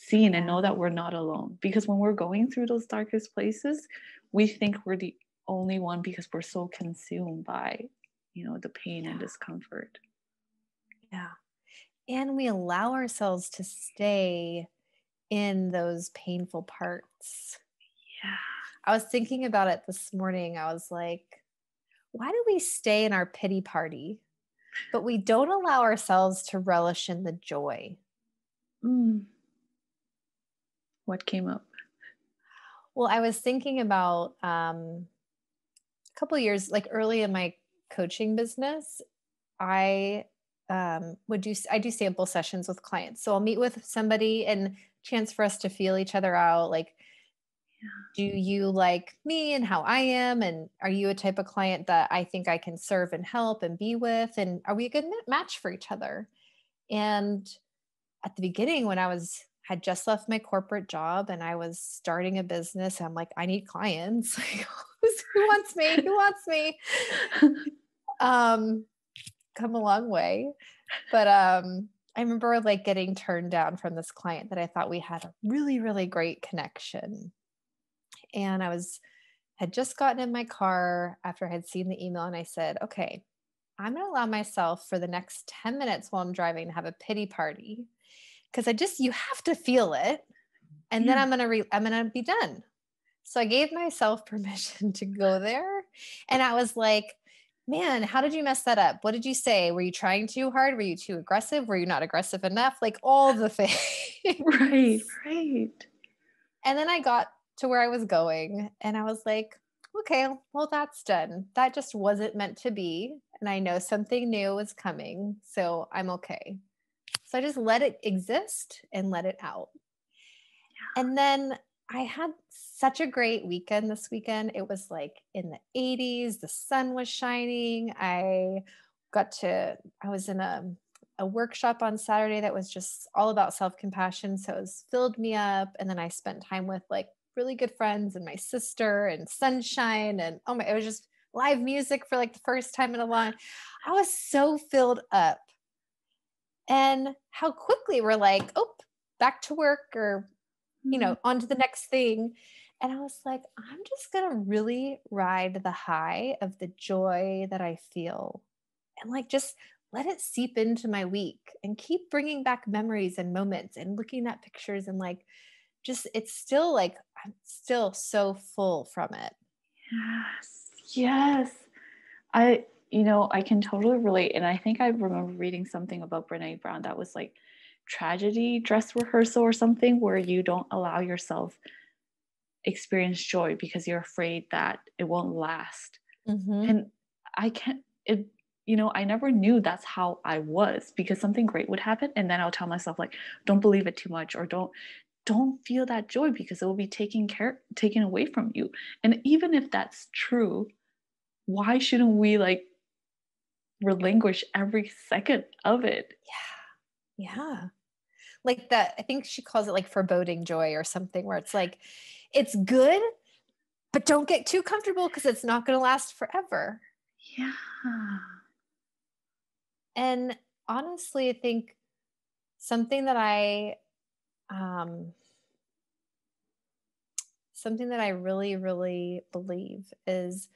A: seen and know that we're not alone because when we're going through those darkest places we think we're the only one because we're so consumed by you know the pain yeah. and discomfort
B: yeah and we allow ourselves to stay in those painful parts
A: yeah
B: i was thinking about it this morning i was like why do we stay in our pity party but we don't allow ourselves to relish in the joy.
A: Mm. What came up?
B: Well, I was thinking about um, a couple years, like early in my coaching business, I um, would do I do sample sessions with clients. So I'll meet with somebody and chance for us to feel each other out, like do you like me and how I am? And are you a type of client that I think I can serve and help and be with? And are we a good match for each other? And at the beginning, when I was had just left my corporate job and I was starting a business. I'm like, I need clients. who wants me? Who wants me? um, come a long way. But um, I remember like getting turned down from this client that I thought we had a really, really great connection. And I was had just gotten in my car after I had seen the email and I said, okay, I'm going to allow myself for the next 10 minutes while I'm driving to have a pity party because I just, you have to feel it. And yeah. then hmm. I'm going to, re- I'm going to be done. So I gave myself permission to go there. And I was like, man, how did you mess that up? What did you say? Were you trying too hard? Were you too aggressive? Were you not aggressive enough? Like all the things.
A: right, right.
B: And then I got to where I was going and I was like, okay, well, that's done. That just wasn't meant to be. And I know something new is coming. So I'm okay. So I just let it exist and let it out. Yeah. And then I had such a great weekend this weekend. It was like in the 80s, the sun was shining. I got to, I was in a, a workshop on Saturday that was just all about self compassion. So it was filled me up. And then I spent time with like really good friends and my sister and sunshine. And oh my, it was just live music for like the first time in a long. I was so filled up. And how quickly we're like, oh, back to work or, you know, mm-hmm. on to the next thing. And I was like, I'm just going to really ride the high of the joy that I feel and like just let it seep into my week and keep bringing back memories and moments and looking at pictures and like just it's still like I'm still so full from it.
A: Yes. Yes. I you know, I can totally relate and I think I remember reading something about Brené Brown that was like tragedy dress rehearsal or something where you don't allow yourself experience joy because you're afraid that it won't last. Mm-hmm. And I can't it you know, I never knew that's how I was because something great would happen and then I'll tell myself like don't believe it too much or don't don't feel that joy because it will be taken care taken away from you and even if that's true why shouldn't we like relinquish every second of it.
B: Yeah. Yeah. Like that i think she calls it like foreboding joy or something where it's like it's good but don't get too comfortable because it's not going to last forever.
A: Yeah.
B: And honestly i think something that i um, something that I really, really believe is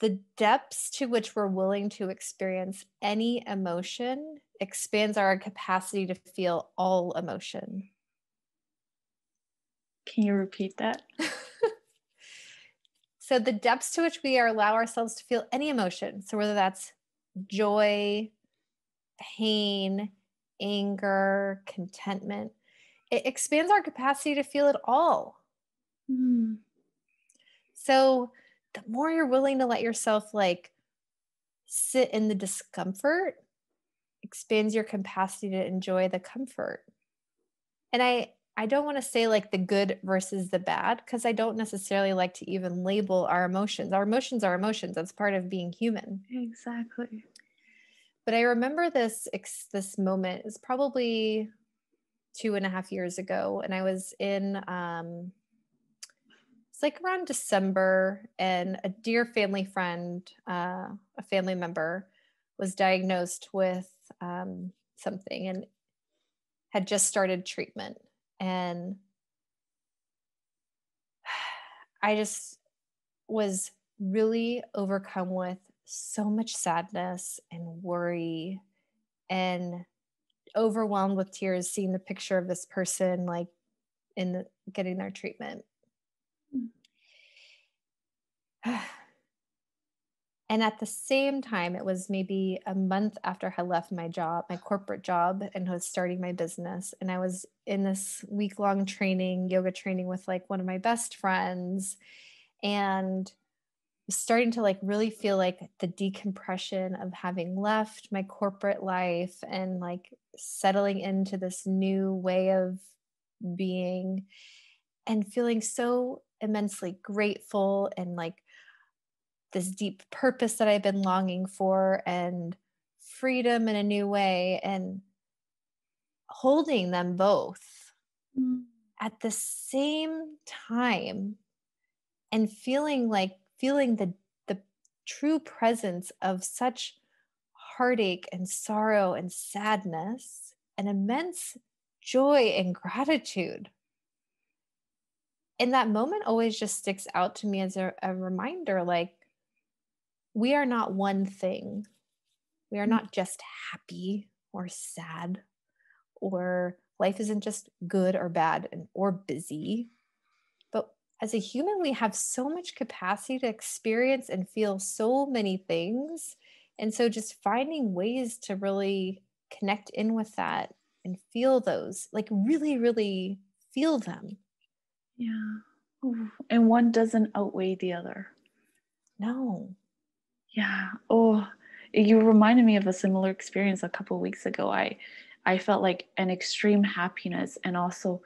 B: the depths to which we're willing to experience any emotion expands our capacity to feel all emotion.
A: Can you repeat that?
B: so, the depths to which we allow ourselves to feel any emotion, so whether that's joy, pain, anger, contentment, it expands our capacity to feel it all. Mm. So the more you're willing to let yourself like sit in the discomfort, expands your capacity to enjoy the comfort. And I I don't want to say like the good versus the bad because I don't necessarily like to even label our emotions. Our emotions are emotions. That's part of being human.
A: Exactly.
B: But I remember this this moment is probably two and a half years ago, and I was in um, it's like around December, and a dear family friend, uh, a family member, was diagnosed with um, something and had just started treatment, and I just was really overcome with so much sadness and worry and overwhelmed with tears seeing the picture of this person like in the, getting their treatment. and at the same time, it was maybe a month after I left my job, my corporate job, and was starting my business. And I was in this week long training, yoga training with like one of my best friends. And starting to like really feel like the decompression of having left my corporate life and like settling into this new way of being and feeling so immensely grateful and like this deep purpose that I've been longing for and freedom in a new way and holding them both mm. at the same time and feeling like feeling the the true presence of such heartache and sorrow and sadness and immense joy and gratitude and that moment always just sticks out to me as a, a reminder like we are not one thing. We are mm. not just happy or sad or life isn't just good or bad and or busy. But as a human we have so much capacity to experience and feel so many things. And so just finding ways to really connect in with that and feel those like really really feel them.
A: Yeah. And one doesn't outweigh the other.
B: No
A: yeah. Oh you reminded me of a similar experience a couple weeks ago. I i felt like an extreme happiness and also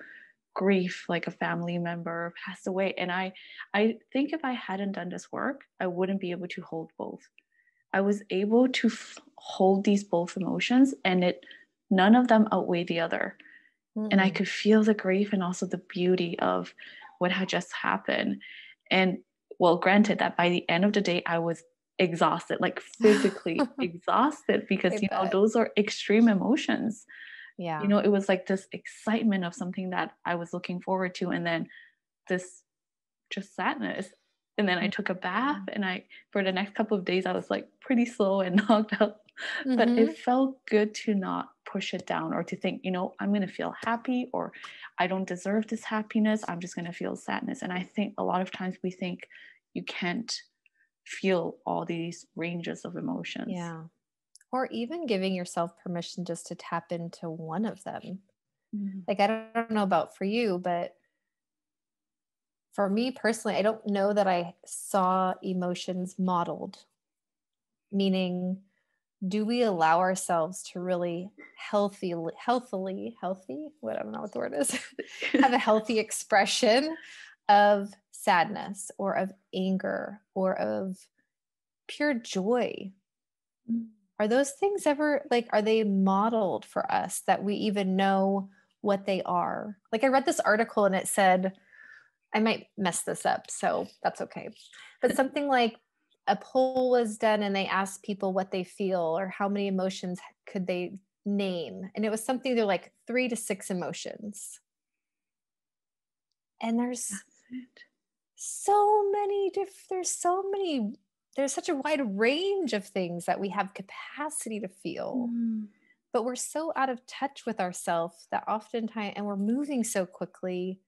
A: grief like a family member passed away. And i i think if i hadn't done this work i wouldn't be able to hold both. I was able to f- hold these both emotions and it none of them outweigh the other. Mm-hmm. and i could feel the grief and also the beauty of what had just happened. And well granted that by the end of the day i was exhausted, like physically exhausted, because I you bet. know those are extreme emotions.
B: Yeah.
A: You know, it was like this excitement of something that I was looking forward to, and then this just sadness. And then I took a bath, and I for the next couple of days I was like pretty slow and knocked up. Mm-hmm. But it mm-hmm. felt good to not push it down or to think, you know, I'm going to feel happy or I don't deserve this happiness. I'm just going to feel sadness. And I think a lot of times we think you can't feel all these ranges of emotions.
B: Yeah. Or even giving yourself permission just to tap into one of them. Mm-hmm. Like, I don't know about for you, but for me personally, I don't know that I saw emotions modeled. Meaning, do we allow ourselves to really healthy, healthily, healthy, what I don't know what the word is, have a healthy expression of sadness or of anger or of pure joy. Mm. are those things ever like are they modeled for us that we even know what they are? Like i read this article and it said i might mess this up so that's okay. But something like a poll was done and they asked people what they feel or how many emotions could they name. And it was something they're like three to six emotions. And there's so many diff- there's so many there's such a wide range of things that we have capacity to feel mm. but we're so out of touch with ourselves that oftentimes and we're moving so quickly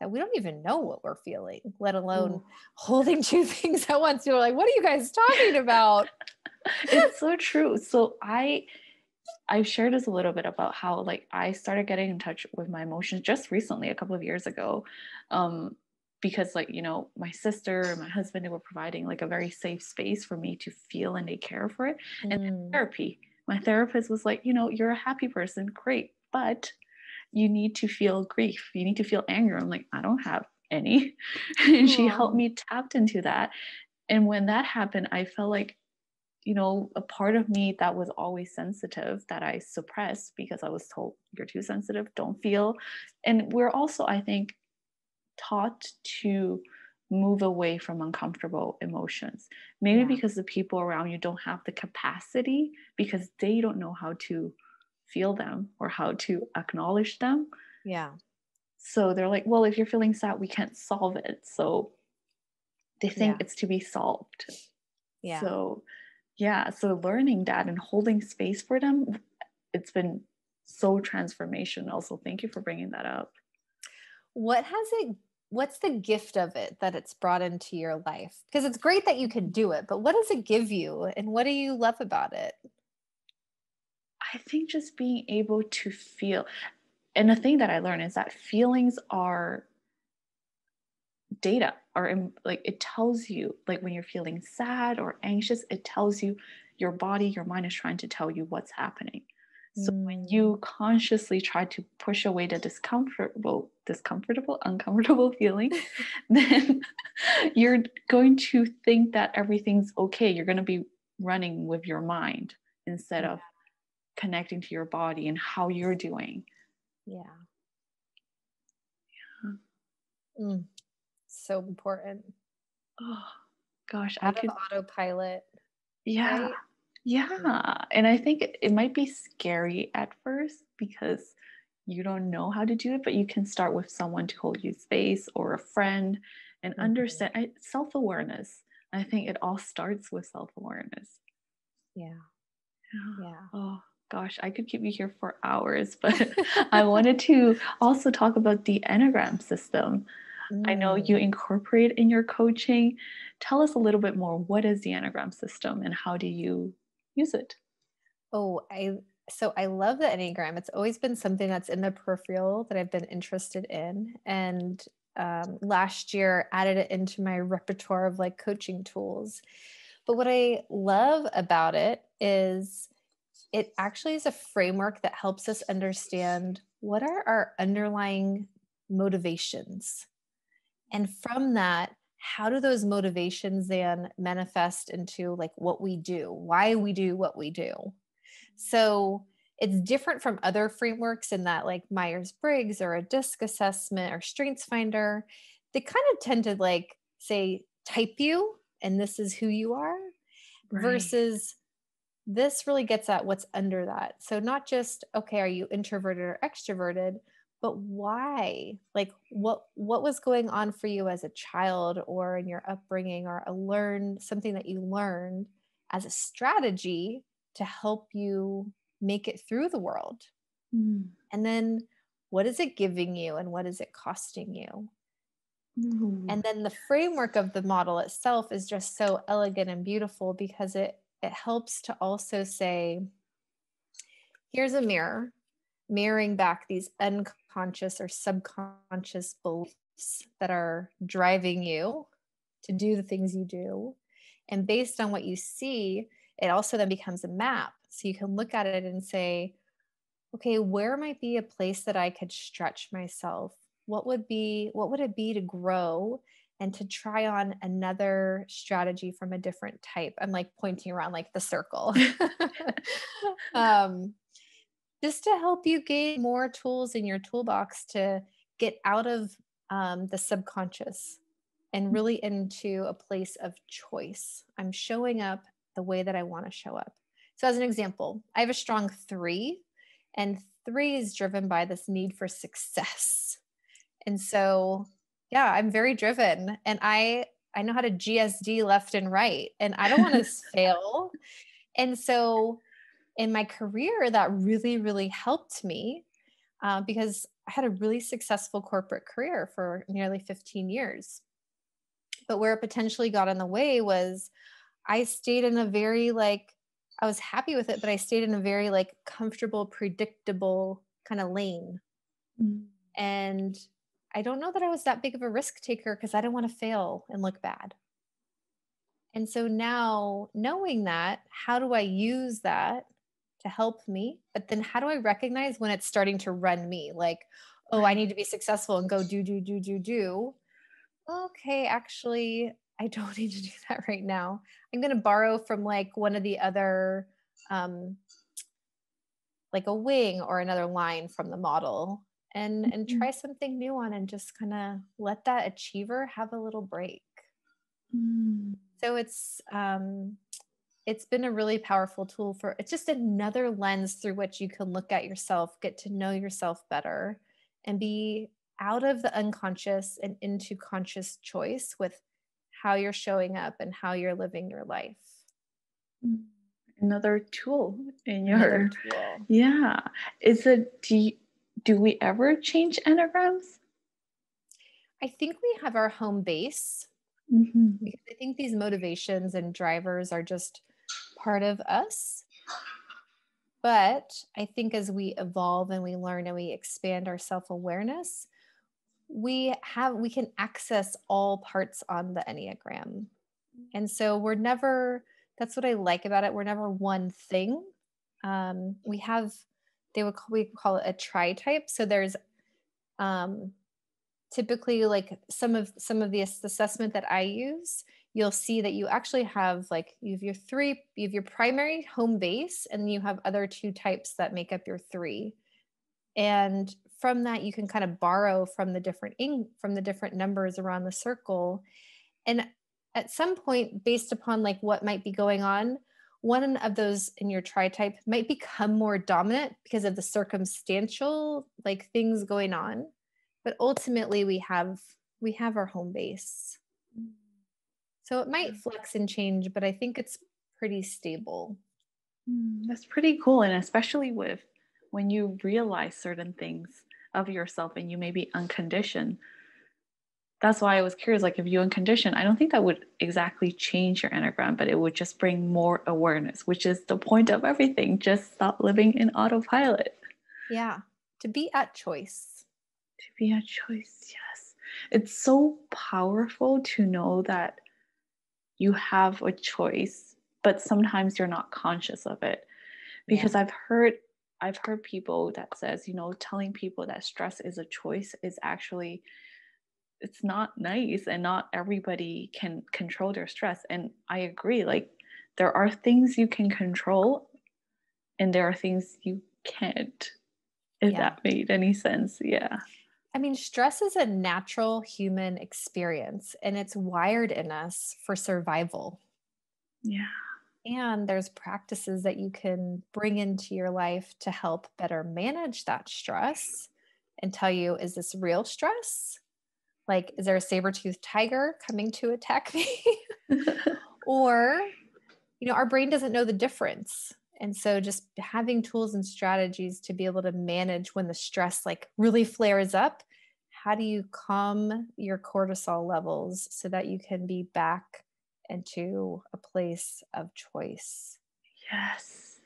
B: that we don't even know what we're feeling let alone Ooh. holding two things at once you're like what are you guys talking about
A: it's so true so i I've shared this a little bit about how like I started getting in touch with my emotions just recently, a couple of years ago. Um, because like you know my sister and my husband they were providing like a very safe space for me to feel and they care for it. Mm. and therapy. My therapist was like you know you're a happy person great but you need to feel grief. You need to feel anger. I'm like i don't have any. And she helped me tapped into that. And when that happened i felt like you know a part of me that was always sensitive that i suppressed because i was told you're too sensitive. Don't feel. And we're also i think taught to move away from uncomfortable emotions. Maybe yeah. because the people around you don't have the capacity because they don't know how to feel them or how to acknowledge them.
B: Yeah.
A: So they're like, well, if you're feeling sad, we can't solve it. So they think yeah. it's to be solved.
B: Yeah.
A: So, yeah. So learning that and holding space for them, it's been so transformational. So thank you for bringing that up.
B: What has it what's the gift of it that it's brought into your life? Because it's great that you can do it, but what does it give you and what do you love about it?
A: I think just being able to feel. And the thing that I learned is that feelings are data or like it tells you like when you're feeling sad or anxious it tells you your body your mind is trying to tell you what's happening so when mm. you consciously try to push away the discomfortable, discomfortable, uncomfortable feeling, then you're going to think that everything's okay. You're going to be running with your mind instead yeah. of connecting to your body and how you're doing.
B: Yeah. Mm, so important.
A: Oh gosh,
B: Out
A: I could
B: autopilot.
A: yeah.
B: right?
A: Yeah. And I think it, might be scary at first because you don't know how to do it, but you can start with someone to hold you space or a friend and
B: Mhm.
A: understand self-awareness. I think it all starts with self-awareness.
B: Yeah.
A: Yeah.
B: Yeah.
A: Oh gosh, I could keep you here for hours, but I wanted to also talk about the Enneagram system. I know
B: Mm.
A: you incorporate in your coaching. Tell us a little bit more. What is the Enneagram system and how do you use it?
B: Oh, I so I love the Enneagram. It's always been something that's in the peripheral that I've been interested in. And um, last year added it into my repertoire of like coaching tools. But what I love about it is it actually is a framework that helps us understand what are our underlying motivations. And from that, how do those motivations then manifest into like what we do, why we do what we do? So it's different from other frameworks in that, like Myers Briggs or a DISC assessment or Strengths Finder, they kind of tend to like say, type you, and this is who you are,
A: Right.
B: versus this really gets at what's under that. So not just, okay, are you introverted or extroverted? But why? Like what what was going on for you as a child or in your upbringing or a learn something that you learned as a strategy to help you make it through the world.
A: Mm.
B: And then what is it giving you and what is it costing you?
A: Ooh.
B: And then the framework of the model itself is just so elegant and beautiful because it it helps to also say here's a mirror mirroring back these unconscious or subconscious beliefs that are driving you to do the things you do. And based on what you see, it also then becomes a map. So you can look at it and say, okay, where might be a place that I could stretch myself? What would be what would it be to grow and to try on another strategy from a different type? I'm like pointing around like the circle. um just to help you gain more tools in your toolbox to get out of um, the subconscious and really into a place of choice. I'm showing up the way that I want to show up. So, as an example, I have a strong three, and three is driven by this need for success. And so, yeah, I'm very driven, and I I know how to GSD left and right, and I don't want to fail. And so, in my career, that really, really helped me uh, because I had a really successful corporate career for nearly 15 years. But where it potentially got in the way was I stayed in a very like, I was happy with it, but I stayed in a very like comfortable, predictable kind of lane.
A: Mm.
B: And I don't know that I was that big of a risk taker because I didn't want to fail and look bad. And so now, knowing that, how do I use that to help me? But then, how do I recognize when it's starting to run me? Like, oh, I need to be successful and go do, do, do, do, do. Okay, actually, I don't need to do that right now. I'm going to borrow from like one of the other, um, like a wing or another line from the model and and
A: Mhm.
B: try something new on and just kind of let that achiever have a little break
A: Mm.
B: so it's um it's been a really powerful tool for it's just another lens through which you can look at yourself get to know yourself better and be out of the unconscious and into conscious choice with how you're showing up and how you're living your life
A: Mm. Another tool in your
B: tool.
A: yeah. Is it do you, do we ever change enneagrams?
B: i think we have our home base
A: Mm-hmm.
B: because I think these motivations and drivers are just part of us. But I think as we evolve and we learn and we expand our self awareness, we have we can access all parts on the enneagram. And so we're never that's what i like about it. We're never one thing. Um, we have they would call, we call it a tri type so there's um, typically like some of some of the assessment that i use you'll see that you actually have like you have your three you have your primary home base and you have other two types that make up your three. And from that you can kind of borrow from the different ing- from the different numbers around the circle. And at some point based upon like what might be going on one of those in your tri type might become more dominant because of the circumstantial like things going on. But ultimately we have we have our home base so it might flex and change but i think it's pretty stable
A: mm, that's pretty cool and especially with when you realize certain things of yourself and you may be unconditioned that's why I was curious. Like, if you unconditioned, I don't think that would exactly change your enneagram, but it would just bring more awareness, which is the point of everything. Just stop living in autopilot.
B: Yeah, to be at choice.
A: To be at choice, yes. It's so powerful to know that you have a choice, but sometimes you're not conscious of it. Because yeah. I've heard I've heard people that says, you know, telling people that stress is a choice is actually it's not nice and not everybody can control their stress and i agree like there are things you can control and there are things you can't if yeah. that made any sense yeah
B: i mean stress is a natural human experience and it's wired in us for survival.
A: Yeah.
B: And there's practices that you can bring into your life to help better manage that stress and tell you is this real stress? Like is there a saber-toothed tiger coming to attack me? Or you know our brain doesn't know the difference and so just having tools and strategies to be able to manage when the stress like really flares up how do you calm your cortisol levels so that you can be back into a place of choice?
A: Yes.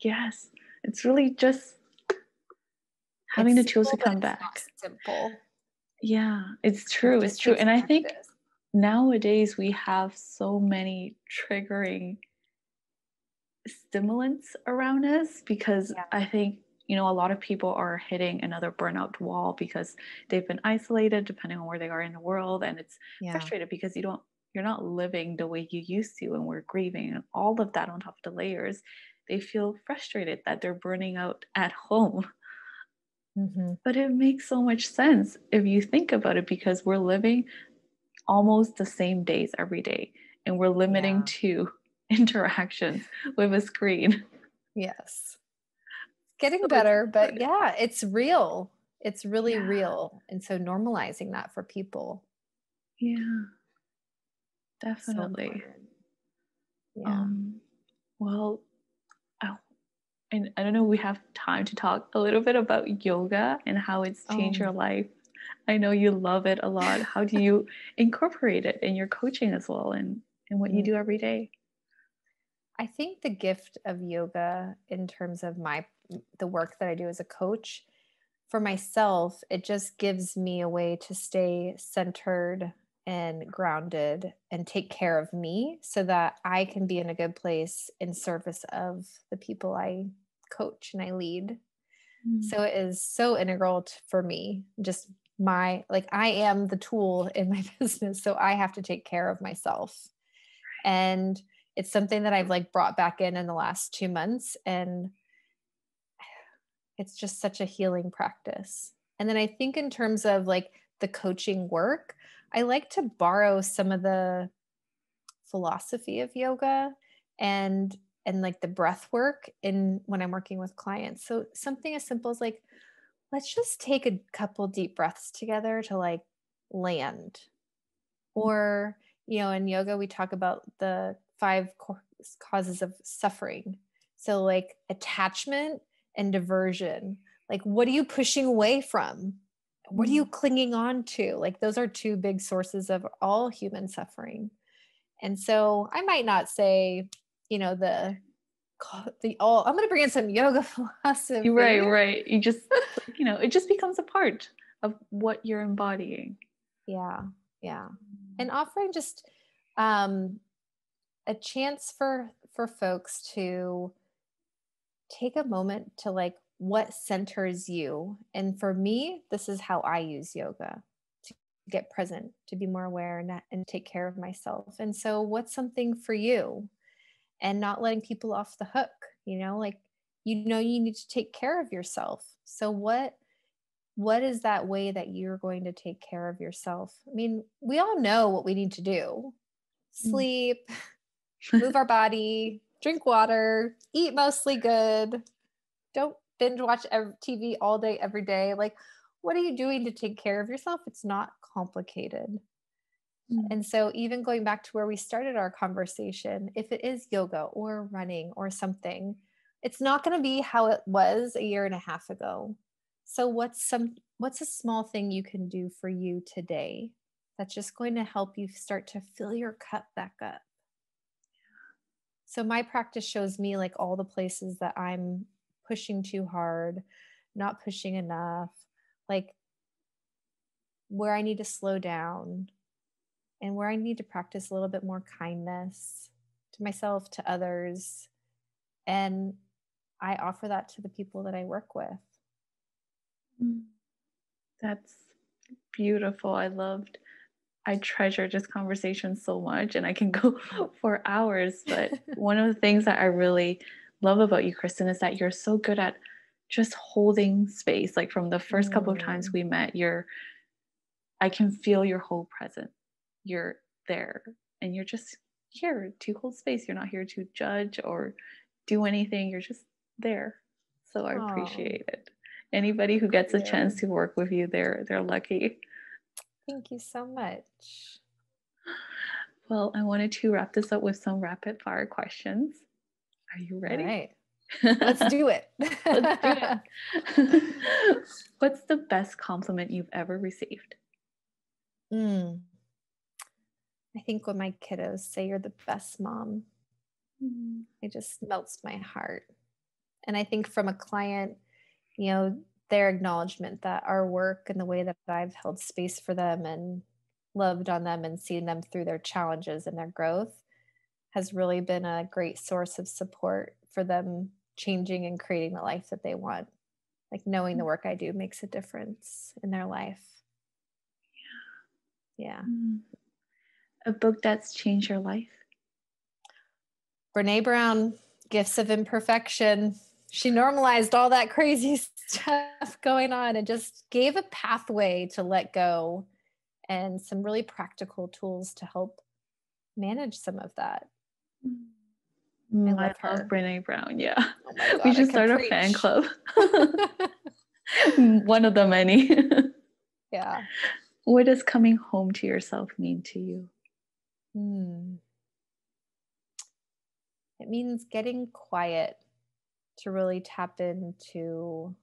A: Yes. It's really just having it's the tools to come back.
B: simple.
A: Yeah, it's true. It's true. And I think nowadays we have so many triggering stimulants around us because yeah. I think you know a lot of people are hitting another burnout wall because they've been isolated depending on where they are in the world and it's yeah. frustrated because you don't you're not living the way you used to and we're grieving and all of that on top of the layers they feel frustrated that they're burning out at home Mm-hmm. But it makes so much sense if you think about it because we're living almost the same days every day and we're limiting yeah. to interactions with a screen.
B: Yes. Getting so better, but yeah, it's real. It's really yeah. real. And so normalizing that for people.
A: Yeah. Definitely. So yeah. Um, well, and I don't know, we have time to talk a little bit about yoga and how it's changed oh. your life. I know you love it a lot. How do you incorporate it in your coaching as well and, and what you mm. do every day?
B: I think the gift of yoga in terms of my the work that I do as a coach for myself, it just gives me a way to stay centered and grounded and take care of me so that I can be in a good place in service of the people I coach and I lead. Mm. So it is so integral to, for me, just my like I am the tool in my business so I have to take care of myself. And it's something that I've like brought back in in the last 2 months and it's just such a healing practice. And then I think in terms of like the coaching work, I like to borrow some of the philosophy of yoga and and like the breath work in when I'm working with clients. So something as simple as like let's just take a couple deep breaths together to like land. Mm-hmm. Or, you know, in yoga we talk about the five causes of suffering. So like attachment and diversion. Like what are you pushing away from? what are you mm. clinging on to like those are two big sources of all human suffering and so i might not say you know the the all i'm going to bring in some yoga philosophy
A: right right you just you know it just becomes a part of what you're embodying
B: yeah yeah and offering just um a chance for for folks to take a moment to like what centers you. And for me, this is how I use yoga to get present, to be more aware and, and take care of myself. And so, what's something for you? And not letting people off the hook, you know, like you know, you need to take care of yourself. So, what what is that way that you're going to take care of yourself? I mean, we all know what we need to do mm. sleep, move our body, drink water, eat mostly good, don't binge watch TV all day, every day. Like, what are you doing to take care of yourself? It's not complicated. Mm-hmm. And so, even going back to where we started our conversation, if it is yoga or running or something, it's not going to be how it was a year and a half ago. So, what's some what's a small thing you can do for you today that's just going to help you start to fill your cup back up? So, my practice shows me like all the places that I'm pushing too hard, not pushing enough, like where I need to slow down and where I need to practice a little bit more kindness to myself, to others. And I offer that to the people that I work with.
A: Mm. That's beautiful. I loved, I treasure this conversation so much, and I can go for hours. But one of the things that I really love about you, Kristen, is that you're so good at just holding space. Like from the first couple of times mm. we met, you're, I can feel your whole presence you're there and you're just here to hold space. You're not here to judge or do anything. You're just there. So I Aww. appreciate it. Anybody who gets a chance to work with you, they're they're lucky.
B: Thank you so much.
A: Well, I wanted to wrap this up with some rapid fire questions. Are you ready?
B: All right. Let's do it. Let's do
A: it. What's the best compliment you've ever received?
B: Mm. I think when my kiddos say you're the best mom, mm-hmm. it just melts my heart. And I think from a client, you know, their acknowledgement that our work and the way that I've held space for them and loved on them and seen them through their challenges and their growth has really been a great source of support for them changing and creating the life that they want. Like knowing the mm. work I do makes a difference in their life. Yeah. Yeah. Mm
A: a book that's changed your life?
B: Brene Brown, Gifts of Imperfection. She normalized all that crazy stuff going on and just gave a pathway to let go and some really practical tools to help manage some of that.
A: Mm, I love, I love Brene Brown. Yeah. Oh God, we should start preach. a fan club. One of the many.
B: yeah.
A: What does coming home to yourself mean to you?
B: Hmm. It means getting quiet to really tap into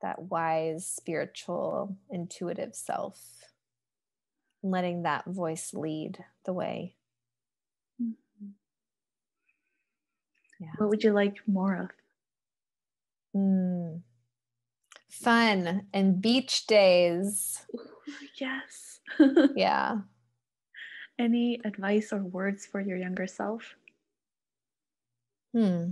B: that wise, spiritual, intuitive self, letting that voice lead the way. Mm-hmm.
A: Yeah. What would you like more of?
B: Mm. Fun and beach days.
A: Ooh, yes.
B: yeah.
A: Any advice or words for your younger self?
B: Hmm.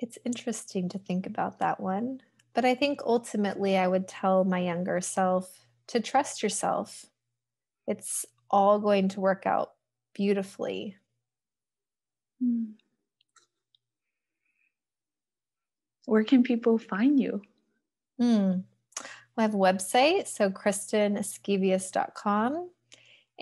B: It's interesting to think about that one. But I think ultimately I would tell my younger self to trust yourself. It's all going to work out beautifully.
A: Hmm. Where can people find you?
B: Hmm. I have a website, so kristenesquivias.com.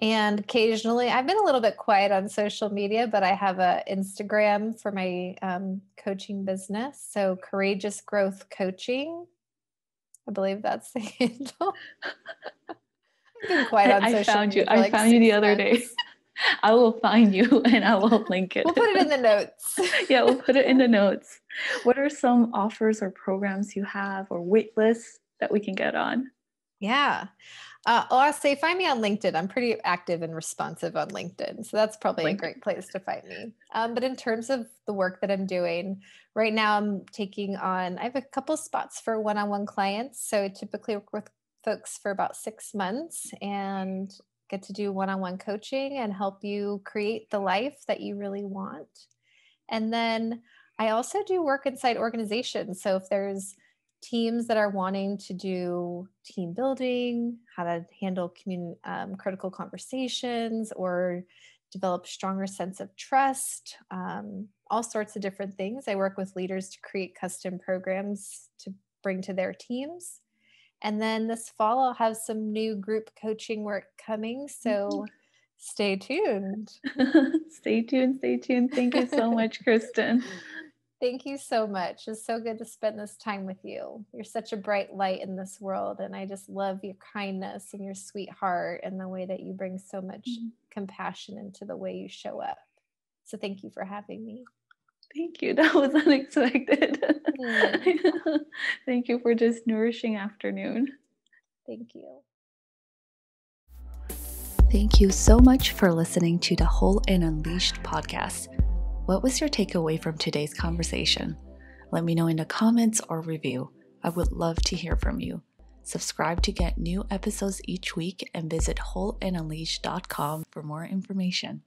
B: And occasionally, I've been a little bit quiet on social media, but I have a Instagram for my um, coaching business. So Courageous Growth Coaching. I believe that's the handle. I've been quiet on social
A: I found
B: you.
A: I like found you the other day. I will find you and I will link it.
B: We'll put it in the notes.
A: yeah, we'll put it in the notes. What are some offers or programs you have or wait lists that we can get on?
B: Yeah. Uh, well, I'll say find me on LinkedIn. I'm pretty active and responsive on LinkedIn. So that's probably LinkedIn. a great place to find me. Um, but in terms of the work that I'm doing, right now I'm taking on, I have a couple spots for one on one clients. So I typically work with folks for about six months and get to do one on one coaching and help you create the life that you really want. And then I also do work inside organizations. So if there's teams that are wanting to do team building, how to handle commun- um, critical conversations, or develop stronger sense of trust, um, all sorts of different things. I work with leaders to create custom programs to bring to their teams. And then this fall, I'll have some new group coaching work coming. So stay tuned.
A: stay tuned. Stay tuned. Thank you so much, Kristen.
B: Thank you so much. It's so good to spend this time with you. You're such a bright light in this world. And I just love your kindness and your sweetheart and the way that you bring so much mm-hmm. compassion into the way you show up. So thank you for having me.
A: Thank you. That was unexpected. Mm. thank you for just nourishing afternoon.
B: Thank you.
C: Thank you so much for listening to the Whole and Unleashed podcast. What was your takeaway from today's conversation? Let me know in the comments or review. I would love to hear from you. Subscribe to get new episodes each week and visit wholeandunleashed.com for more information.